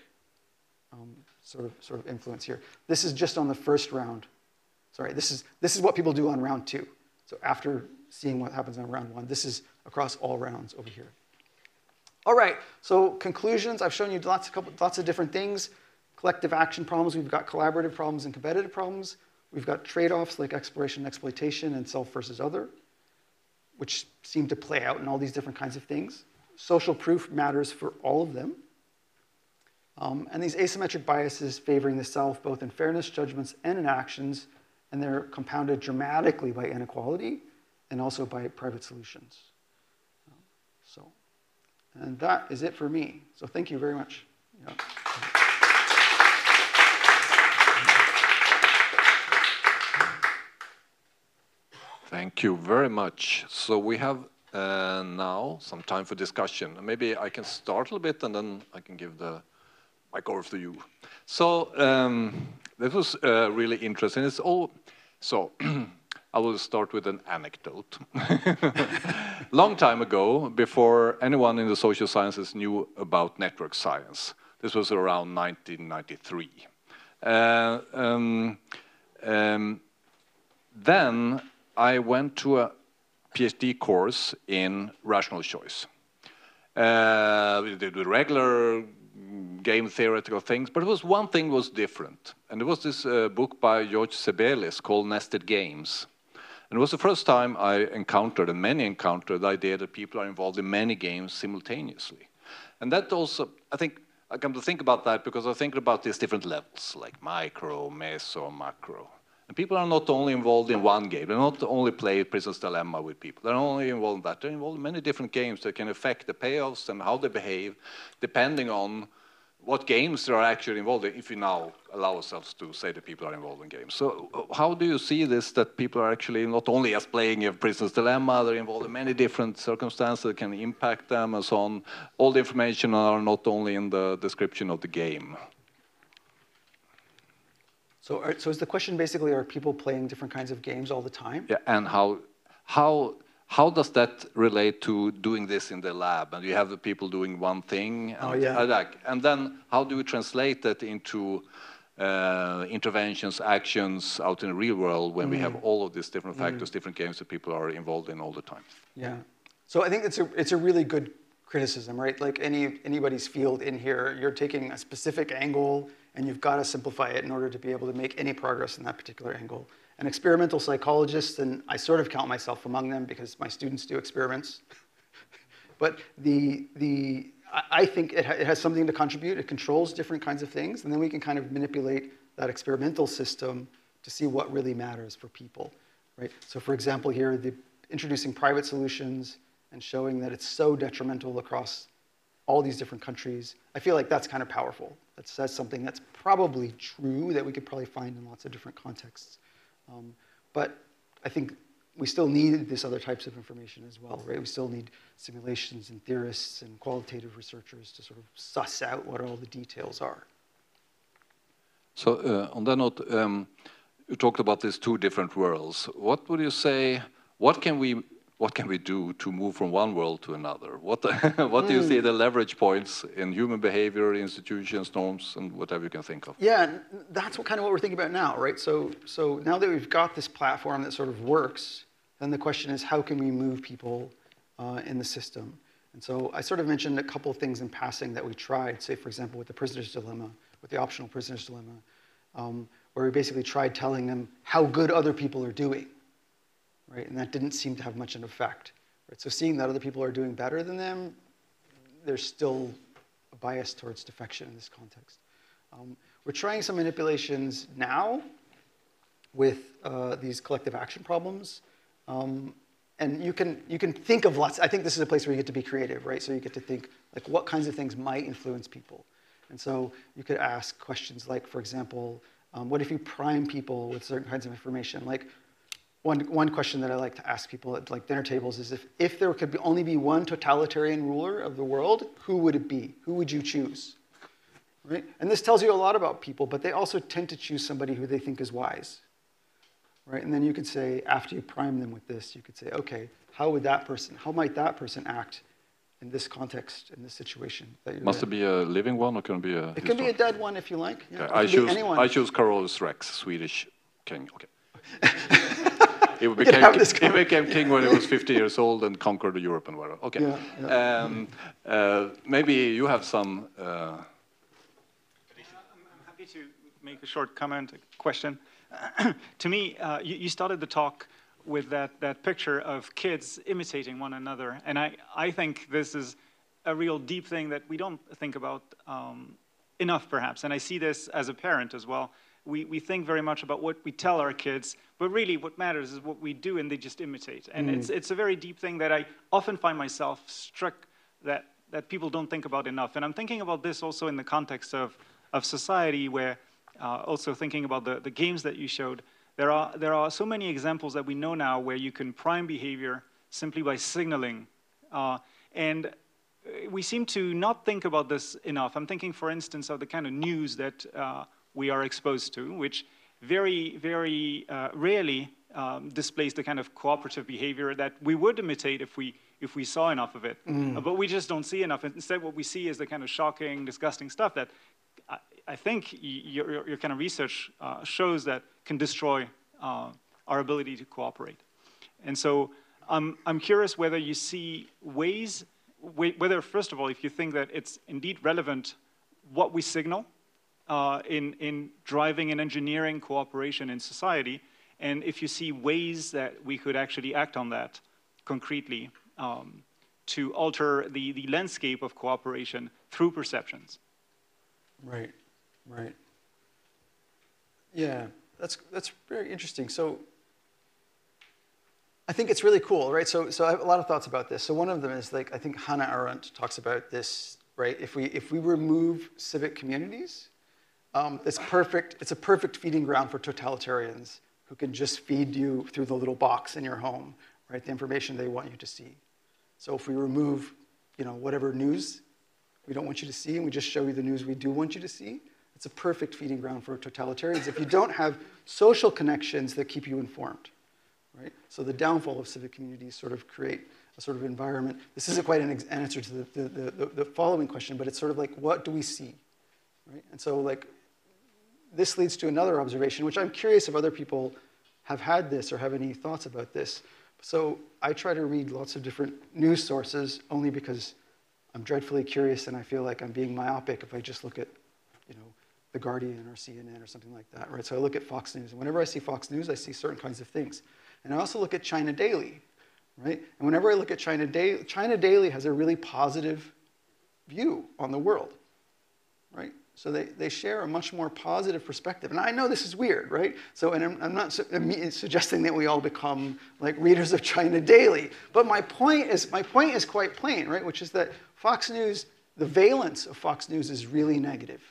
um, sort, of, sort of influence here. This is just on the first round. Sorry, this is, this is what people do on round two. So after seeing what happens on round one, this is across all rounds over here. All right, so conclusions. I've shown you lots of, couple, lots of different things. Collective action problems, we've got collaborative problems and competitive problems. We've got trade-offs like exploration and exploitation and self versus other, which seem to play out in all these different kinds of things. Social proof matters for all of them. Um, and these asymmetric biases favoring the self both in fairness, judgments, and in actions, and they're compounded dramatically by inequality and also by private solutions. So, and that is it for me. So thank you very much. Yeah. Thank you very much. So we have uh, now some time for discussion. Maybe I can start a little bit and then I can give the mic over to you. So um, this was uh, really interesting. It's all so. I will start with an anecdote. Long time ago, before anyone in the social sciences knew about network science, this was around 1993. Uh, um, um, then I went to a PhD course in rational choice. Uh, we did the regular game theoretical things, but it was one thing was different. And there was this uh, book by George Tsebelis called Nested Games. And it was the first time I encountered, and many encountered, the idea that people are involved in many games simultaneously. And that also, I think, I come to think about that because I think about these different levels, like micro, meso, macro. And people are not only involved in one game. They're not only play Prisoner's Dilemma with people. They're only involved in that. They're involved in many different games that can affect the payoffs and how they behave, depending on what games they are actually involved in, if we now allow ourselves to say that people are involved in games. So uh, how do you see this, that people are actually not only as playing a Prisoner's Dilemma, they're involved in many different circumstances that can impact them and so on. All the information are not only in the description of the game. So, are, so is the question basically, are people playing different kinds of games all the time? Yeah, and how, how, how does that relate to doing this in the lab? And you have the people doing one thing, and, Oh, yeah. like, and then how do we translate that into uh, interventions, actions out in the real world when we have Mm. all of these different factors, different games that people are involved in all the time? Yeah. So I think it's a, it's a really good criticism, right? Like any, anybody's field in here, you're taking a specific angle and you've got to simplify it in order to be able to make any progress in that particular angle. And experimental psychologists, and I sort of count myself among them because my students do experiments, but the, the, I- think it, ha- it has something to contribute. It controls different kinds of things, and then we can kind of manipulate that experimental system to see what really matters for people, right? So for example, here, the introducing private solutions and showing that it's so detrimental across all these different countries. I feel like that's kind of powerful. That says something that's probably true that we could probably find in lots of different contexts. Um, but I think we still need this other types of information as well, right? We still need simulations and theorists and qualitative researchers to sort of suss out what all the details are. So uh, on that note, um, you talked about these two different worlds. What would you say? What can we what can we do to move from one world to another? What what do you see the leverage points in human behavior, institutions, norms, and whatever you can think of? Yeah, and that's what kind of what we're thinking about now, right? So, so now that we've got this platform that sort of works, then the question is how can we move people uh, in the system? And so I sort of mentioned a couple of things in passing that we tried, say, for example, with the prisoner's dilemma, with the optional prisoner's dilemma, um, where we basically tried telling them how good other people are doing, right? And that didn't seem to have much of an effect, right? So seeing that other people are doing better than them, there's still a bias towards defection in this context. Um, we're trying some manipulations now with uh, these collective action problems. Um, and you can, you can think of lots, I think this is a place where you get to be creative, right? So you get to think, like, what kinds of things might influence people? And so you could ask questions like, for example, um, what if you prime people with certain kinds of information? Like, one, one question that I like to ask people at like dinner tables is if, if there could be, only be one totalitarian ruler of the world, who would it be? Who would you choose? Right? And this tells you a lot about people, but they also tend to choose somebody who they think is wise. Right? And then you could say, after you prime them with this, you could say, okay, how would that person, how might that person act in this context, in this situation that you're Must in? it be a living one or can it be a? It can be a dead one if you like. Yeah, Okay, I choose. anyone. I choose Carolus Rex, Swedish king. Okay. he can became have this he became king when he was 50 years old and conquered Europe and whatever. Okay. Yeah, Um, uh, maybe you have some. Uh, I'm I'm happy to make a short comment, a question. to me, uh, you, you started the talk with that, that picture of kids imitating one another, and I, I think this is a real deep thing that we don't think about um, enough, perhaps. And I see this as a parent as well. We, we think very much about what we tell our kids, but really what matters is what we do, and they just imitate. And it's, it's a very deep thing that I often find myself struck that, that people don't think about enough. And I'm thinking about this also in the context of, of society, where uh, also thinking about the, the games that you showed, there are, there are so many examples that we know now where you can prime behavior simply by signaling. Uh, and uh, we seem to not think about this enough. I'm thinking, for instance, of the kind of news that uh, we are exposed to, which very, very uh, rarely um, displays the kind of cooperative behavior that we would imitate if we, if we saw enough of it. Uh, but we just don't see enough. Instead, what we see is the kind of shocking, disgusting stuff that I, I think y- your, your, your kind of research uh, shows that can destroy uh, our ability to cooperate. And so um, I'm curious whether you see ways, whe- whether, first of all, if you think that it's indeed relevant what we signal uh, in, in driving and engineering cooperation in society, and if you see ways that we could actually act on that concretely um, to alter the, the landscape of cooperation through perceptions. Right, right. Yeah, that's that's very interesting. So I think it's really cool, right? So so I have a lot of thoughts about this. So one of them is like I think Hannah Arendt talks about this, right? If we if we remove civic communities, um, it's perfect. It's a perfect feeding ground for totalitarians who can just feed you through the little box in your home, right? The information they want you to see. So if we remove, you know, whatever news we don't want you to see, and we just show you the news we do want you to see. It's a perfect feeding ground for totalitarians if you don't have social connections that keep you informed. Right? So the downfall of civic communities sort of create a sort of environment. This isn't quite an answer to the, the, the, the following question, but it's sort of like, what do we see? Right? And so like, this leads to another observation, which I'm curious if other people have had this or have any thoughts about this. So I try to read lots of different news sources only because I'm dreadfully curious and I feel like I'm being myopic if I just look at, you know, The Guardian or CNN or something like that, right? So I look at Fox News, and whenever I see Fox News, I see certain kinds of things. And I also look at China Daily, right? And whenever I look at China Daily, China Daily has a really positive view on the world, right? So they, they share a much more positive perspective. And I know this is weird, right? So, and I'm, I'm not su- imme- suggesting that we all become like readers of China Daily. But my point is, my point is quite plain, right? Which is that Fox News, the valence of Fox News is really negative,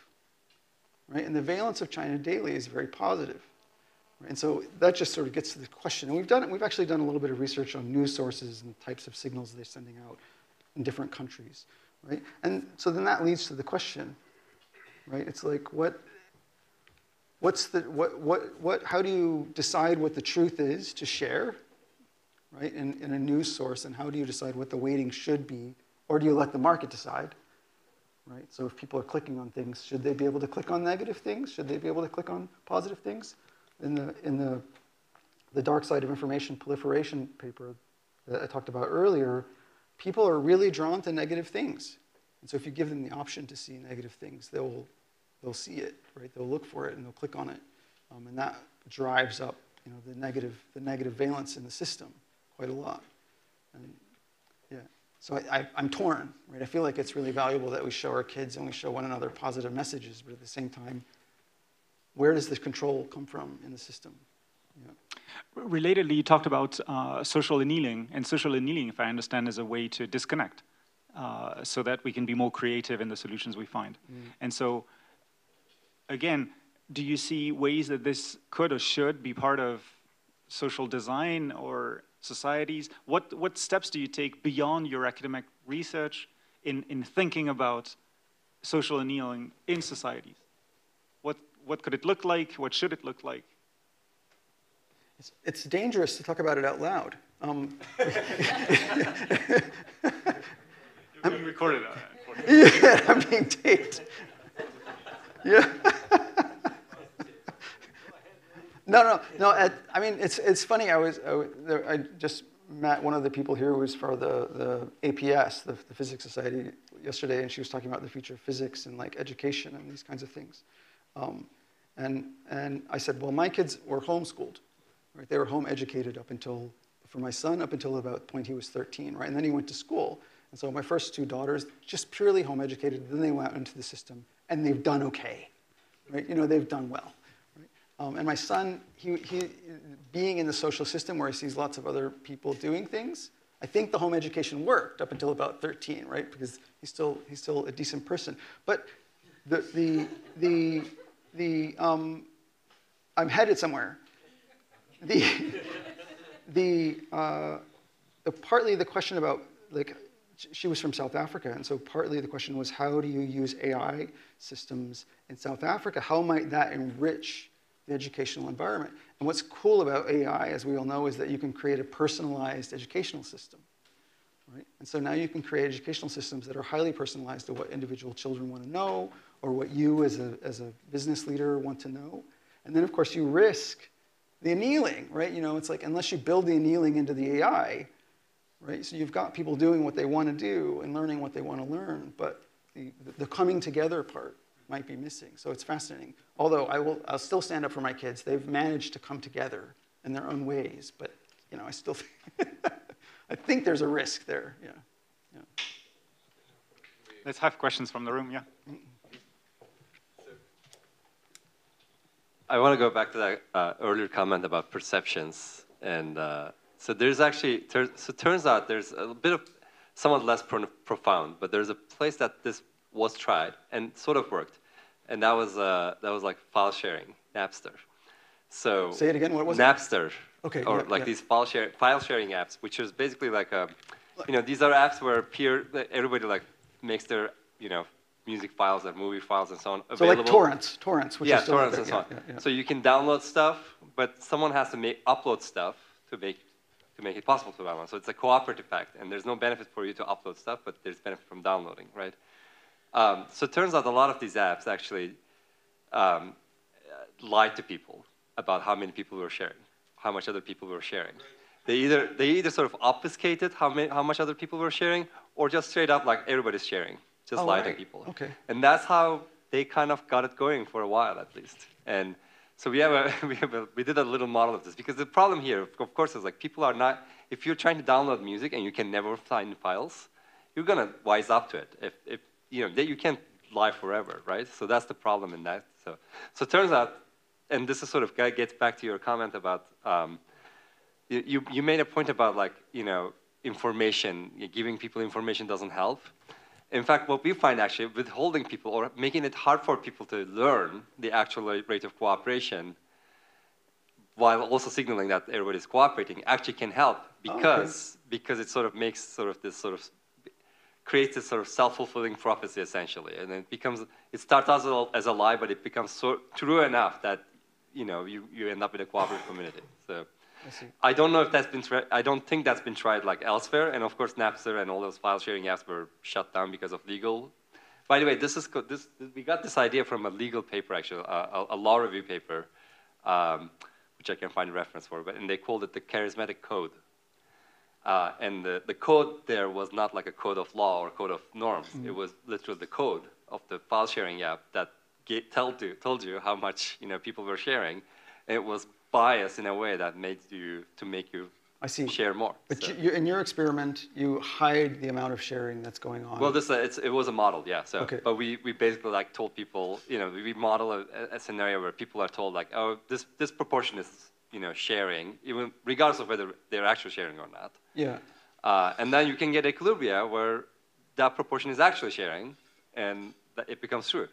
right? And the valence of China Daily is very positive. And so that just sort of gets to the question. And we've done it, we've actually done a little bit of research on news sources and types of signals they're sending out in different countries, right? And so then that leads to the question, right? It's like what what's the what what what how do you decide what the truth is to share, right? In, in a news source, and how do you decide what the weighting should be, or do you let the market decide? Right? So if people are clicking on things, should they be able to click on negative things? Should they be able to click on positive things? In the in the the dark side of information proliferation paper that I talked about earlier, people are really drawn to negative things. And so if you give them the option to see negative things, they'll they'll see it, right? They'll look for it and they'll click on it, um, and that drives up, you know, the negative the negative valence in the system quite a lot. And yeah, so I, I, I'm torn, right? I feel like it's really valuable that we show our kids and we show one another positive messages, but at the same time, where does the control come from in the system? Yeah. Relatedly, you talked about uh, social annealing, and social annealing, if I understand, is a way to disconnect uh, so that we can be more creative in the solutions we find. And so, again, do you see ways that this could or should be part of social design or societies? What, what steps do you take beyond your academic research in, in thinking about social annealing in societies? What, what could it look like? What should it look like? It's, it's dangerous to talk about it out loud. Um, You're being recorded. uh, yeah, I'm being taped. Yeah. no, no, no. At, I mean, it's it's funny. I was, I, I just met one of the people here who was for the the APS, the, the Physics Society, yesterday, and she was talking about the future of physics and like education and these kinds of things. Um, and and I said, well, my kids were homeschooled, right? They were home educated up until for my son up until about the point he was 13, right? And then he went to school. And so my first two daughters, just purely home educated, then they went into the system, and they've done okay, right? You know, they've done well. Right? Um, and my son, he, he, being in the social system where he sees lots of other people doing things, I think the home education worked up until about 13, right? Because he's still, he's still a decent person. But the, the, the, the um, I'm headed somewhere. The, the, uh, the partly the question about like she was from South Africa, and so partly the question was how do you use AI systems in South Africa? How might that enrich the educational environment? And what's cool about AI, as we all know, is that you can create a personalized educational system. Right? And so now you can create educational systems that are highly personalized to what individual children want to know or what you as a, as a business leader want to know. And then, of course, you risk the annealing, right? You know, it's like unless you build the annealing into the AI, right? So you've got people doing what they want to do and learning what they want to learn, but the, the coming together part might be missing. So it's fascinating. Although I will, I'll still stand up for my kids. They've managed to come together in their own ways, but you know, I still, I think there's a risk there. Yeah. yeah. Let's have questions from the room, yeah. I want to go back to that uh, earlier comment about perceptions, and uh, so there's actually tur- so it turns out there's a bit of somewhat less pro- profound, but there's a place that this was tried and sort of worked, and that was uh, that was like file sharing, Napster. So Say it again. What was it? Napster. Okay, Or yeah, like yeah. these file share file sharing apps, which is basically like a, you know, these are apps where peer everybody like makes their you know music files and movie files and so on available. So like torrents, torrents, which yeah, is torrents and so on. Yeah. So you can download stuff, but someone has to make upload stuff to make to make it possible to download. So it's a cooperative act, and there's no benefit for you to upload stuff, but there's benefit from downloading, right? Um, so it turns out a lot of these apps actually um, lied to people about how many people were sharing, how much other people were sharing. They either they either sort of obfuscated how many, how much other people were sharing, or just straight up like everybody's sharing, just Oh, lie to people. Okay. And that's how they kind of got it going for a while, at least. And so we have a we have a, we did a little model of this because the problem here, of course, is like people are not. If you're trying to download music and you can never find files, you're gonna wise up to it. If if you know that you can't lie forever, right? So that's the problem in that. So so it turns out, and this is sort of gets back to your comment about. Um, you, you made a point about like you know information giving people information doesn't help in fact what we find actually withholding people or making it hard for people to learn the actual rate of cooperation while also signaling that everybody's cooperating actually can help oh, because because it sort of makes sort of this sort of creates this sort of self-fulfilling prophecy essentially. And it becomes it starts as a, as a lie but it becomes so true enough that you know you, you end up in a cooperative community. So I. I don't know if that's been tried. I don't think that's been tried like elsewhere. And of course, Napster and all those file sharing apps were shut down because of legal. By the way, this is this. We got this idea from a legal paper, actually, a, a, a law review paper, um, which I can find a reference for. But and they called it the charismatic code. Uh, and the, the code there was not like a code of law or code of norms. It was literally the code of the file sharing app that get, told you told you how much you know people were sharing. It was biased in a way that made you to make you I see. share more. But So- you, in your experiment, you hide the amount of sharing that's going on. well, this uh, it's, it was a model, yeah. So, Okay. but we, we basically like told people, you know, we model a, a scenario where people are told like, oh, this this proportion is you know sharing, even regardless of whether they're actually sharing or not. yeah. Uh, and then you can get equilibria where that proportion is actually sharing, and that it becomes true.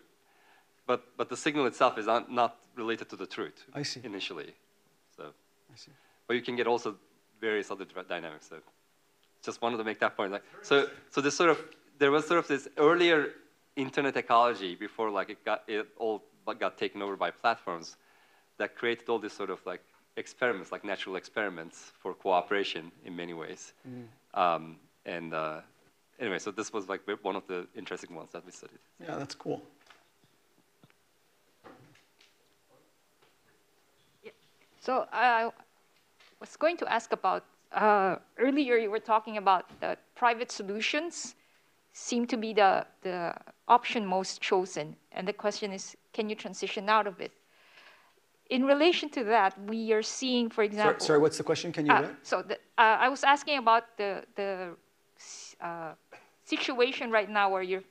But but the signal itself is not, not related to the truth. I see. Initially, so. I see. But you can get also various other dynamics. So just wanted to make that point. Like, so, so this sort of, there was sort of this earlier internet ecology before like it got, it all got taken over by platforms that created all these sort of like experiments, like natural experiments for cooperation in many ways. Um, and uh, anyway, so this was like one of the interesting ones that we studied. Yeah, that's cool. So I was going to ask about uh, earlier you were talking about the private solutions seem to be the, the option most chosen. And the question is, can you transition out of it? In relation to that, we are seeing, for example, sorry, what's the question? Can you what? so the, uh, I was asking about the, the uh, situation right now where you're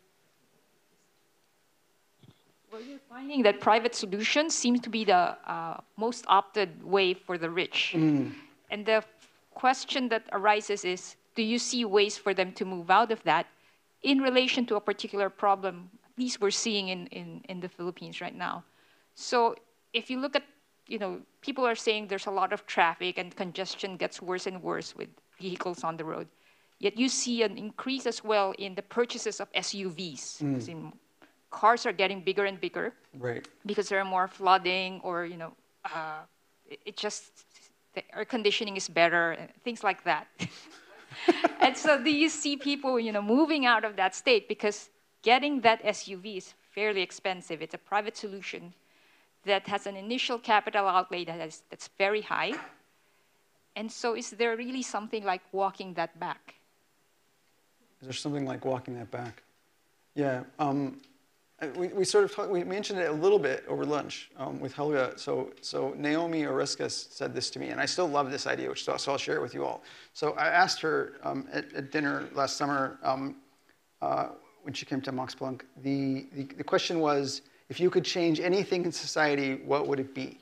where you're finding that private solutions seem to be the uh, most opted way for the rich. And the question that arises is, do you see ways for them to move out of that in relation to a particular problem, at least we're seeing in, in, in the Philippines right now? So if you look at, you know, people are saying there's a lot of traffic and congestion gets worse and worse with vehicles on the road. Yet you see an increase as well in the purchases of SUVs. In cars are getting bigger and bigger Right. because there are more flooding or, you know, uh, it, it just, the air conditioning is better, things like that. and so do you see people, you know, moving out of that state because getting that SUV is fairly expensive. It's a private solution that has an initial capital outlay that is, that's very high. And so is there really something like walking that back? Is there something like walking that back? Yeah. Um, we, we sort of talked, we mentioned it a little bit over lunch um, with Helga. So, so Naomi Oreskes said this to me, and I still love this idea, which so, so I'll share it with you all. So I asked her um, at, at dinner last summer um, uh, when she came to Max Planck, the, the, the question was, if you could change anything in society, what would it be?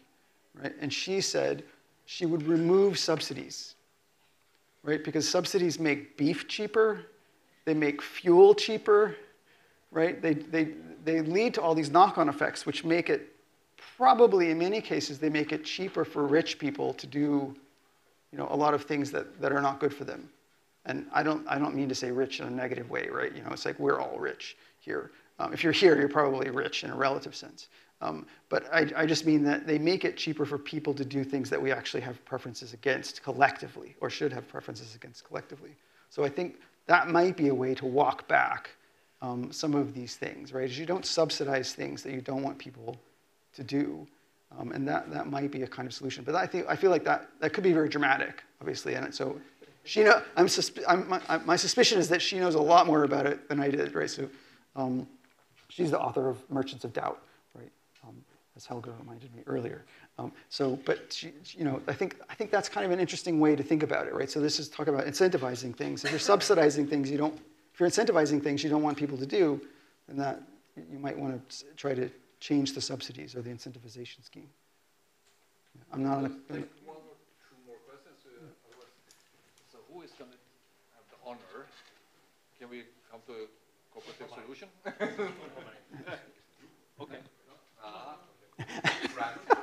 Right? And she said she would remove subsidies right? Because subsidies make beef cheaper, they make fuel cheaper, right? They, they, they lead to all these knock on effects, which make it probably, in many cases, they make it cheaper for rich people to do you know, a lot of things that, that are not good for them. And I don't, I don't mean to say rich in a negative way, right? You know, it's like we're all rich here. Um, if you're here, you're probably rich in a relative sense. Um, but I, I just mean that they make it cheaper for people to do things that we actually have preferences against collectively, or should have preferences against collectively. So I think that might be a way to walk back um, some of these things, right? Is you don't subsidize things that you don't want people to do. Um, and that, that might be a kind of solution. But I, think, I feel like that, that could be very dramatic, obviously. And so she know, I'm, susp- I'm my, my suspicion is that she knows a lot more about it than I did, right? So um, she's the author of Merchants of Doubt, right? Um, as Helga reminded me earlier. Um, so, but she, you know, I think, I think that's kind of an interesting way to think about it, right? So this is talk about incentivizing things. If you're subsidizing things, you don't, you're incentivizing things you don't want people to do, then that, you might want to try to change the subsidies or the incentivization scheme. I'm not, Let's a, take one or two more questions. uh, otherwise- So who is going to have the honor? Can we come to a cooperative solution? Okay. Right.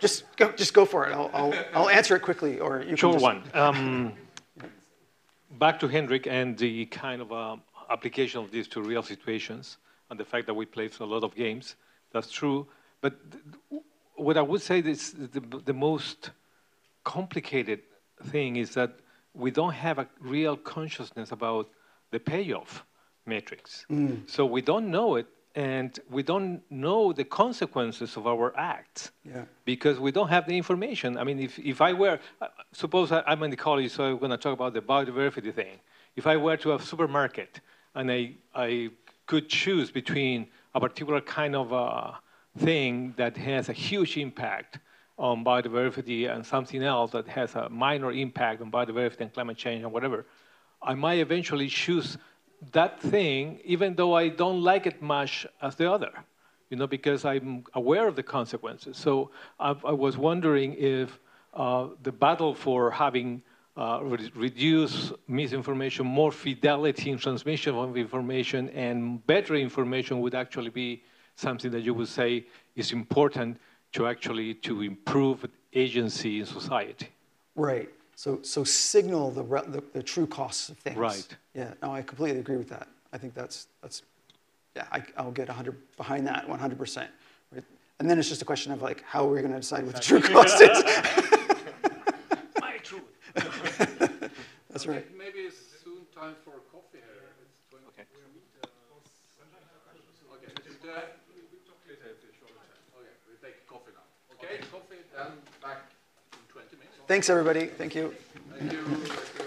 just go, just go for it. I'll, I'll, I'll answer it quickly, or you Sure can just, one. Um, back to Hendrik and the kind of um, application of this to real situations and the fact that we play a lot of games. That's true. But what I would say is the, the most complicated thing is that we don't have a real consciousness about the payoff metrics. So we don't know it, and we don't know the consequences of our acts Yeah. because we don't have the information. I mean, if, if I were, uh, suppose I, I'm in the college, so I'm going to talk about the biodiversity thing. If I were to a supermarket and I, I could choose between a particular kind of uh, thing that has a huge impact on biodiversity and something else that has a minor impact on biodiversity and climate change and whatever, I might eventually choose that thing even though I don't like it much as the other you know, because I'm aware of the consequences. So I, I was wondering if uh, the battle for having uh, re- reduced misinformation, more fidelity in transmission of information, and better information would actually be something that you would say is important to actually to improve agency in society. Right. So, so signal the, re- the, the true costs of things. Right. Yeah, no, I completely agree with that. I think that's, that's yeah, I, I'll get 100 behind that 100%. Right? And then it's just a question of like, how are we going to decide what the true cost is? My truth. That's right. Maybe it's soon time for coffee here. It's 20. Okay. Okay. Uh, Okay, we take coffee now. Okay, coffee, then back in 20 minutes. Thanks, everybody. Thank you. Thank you.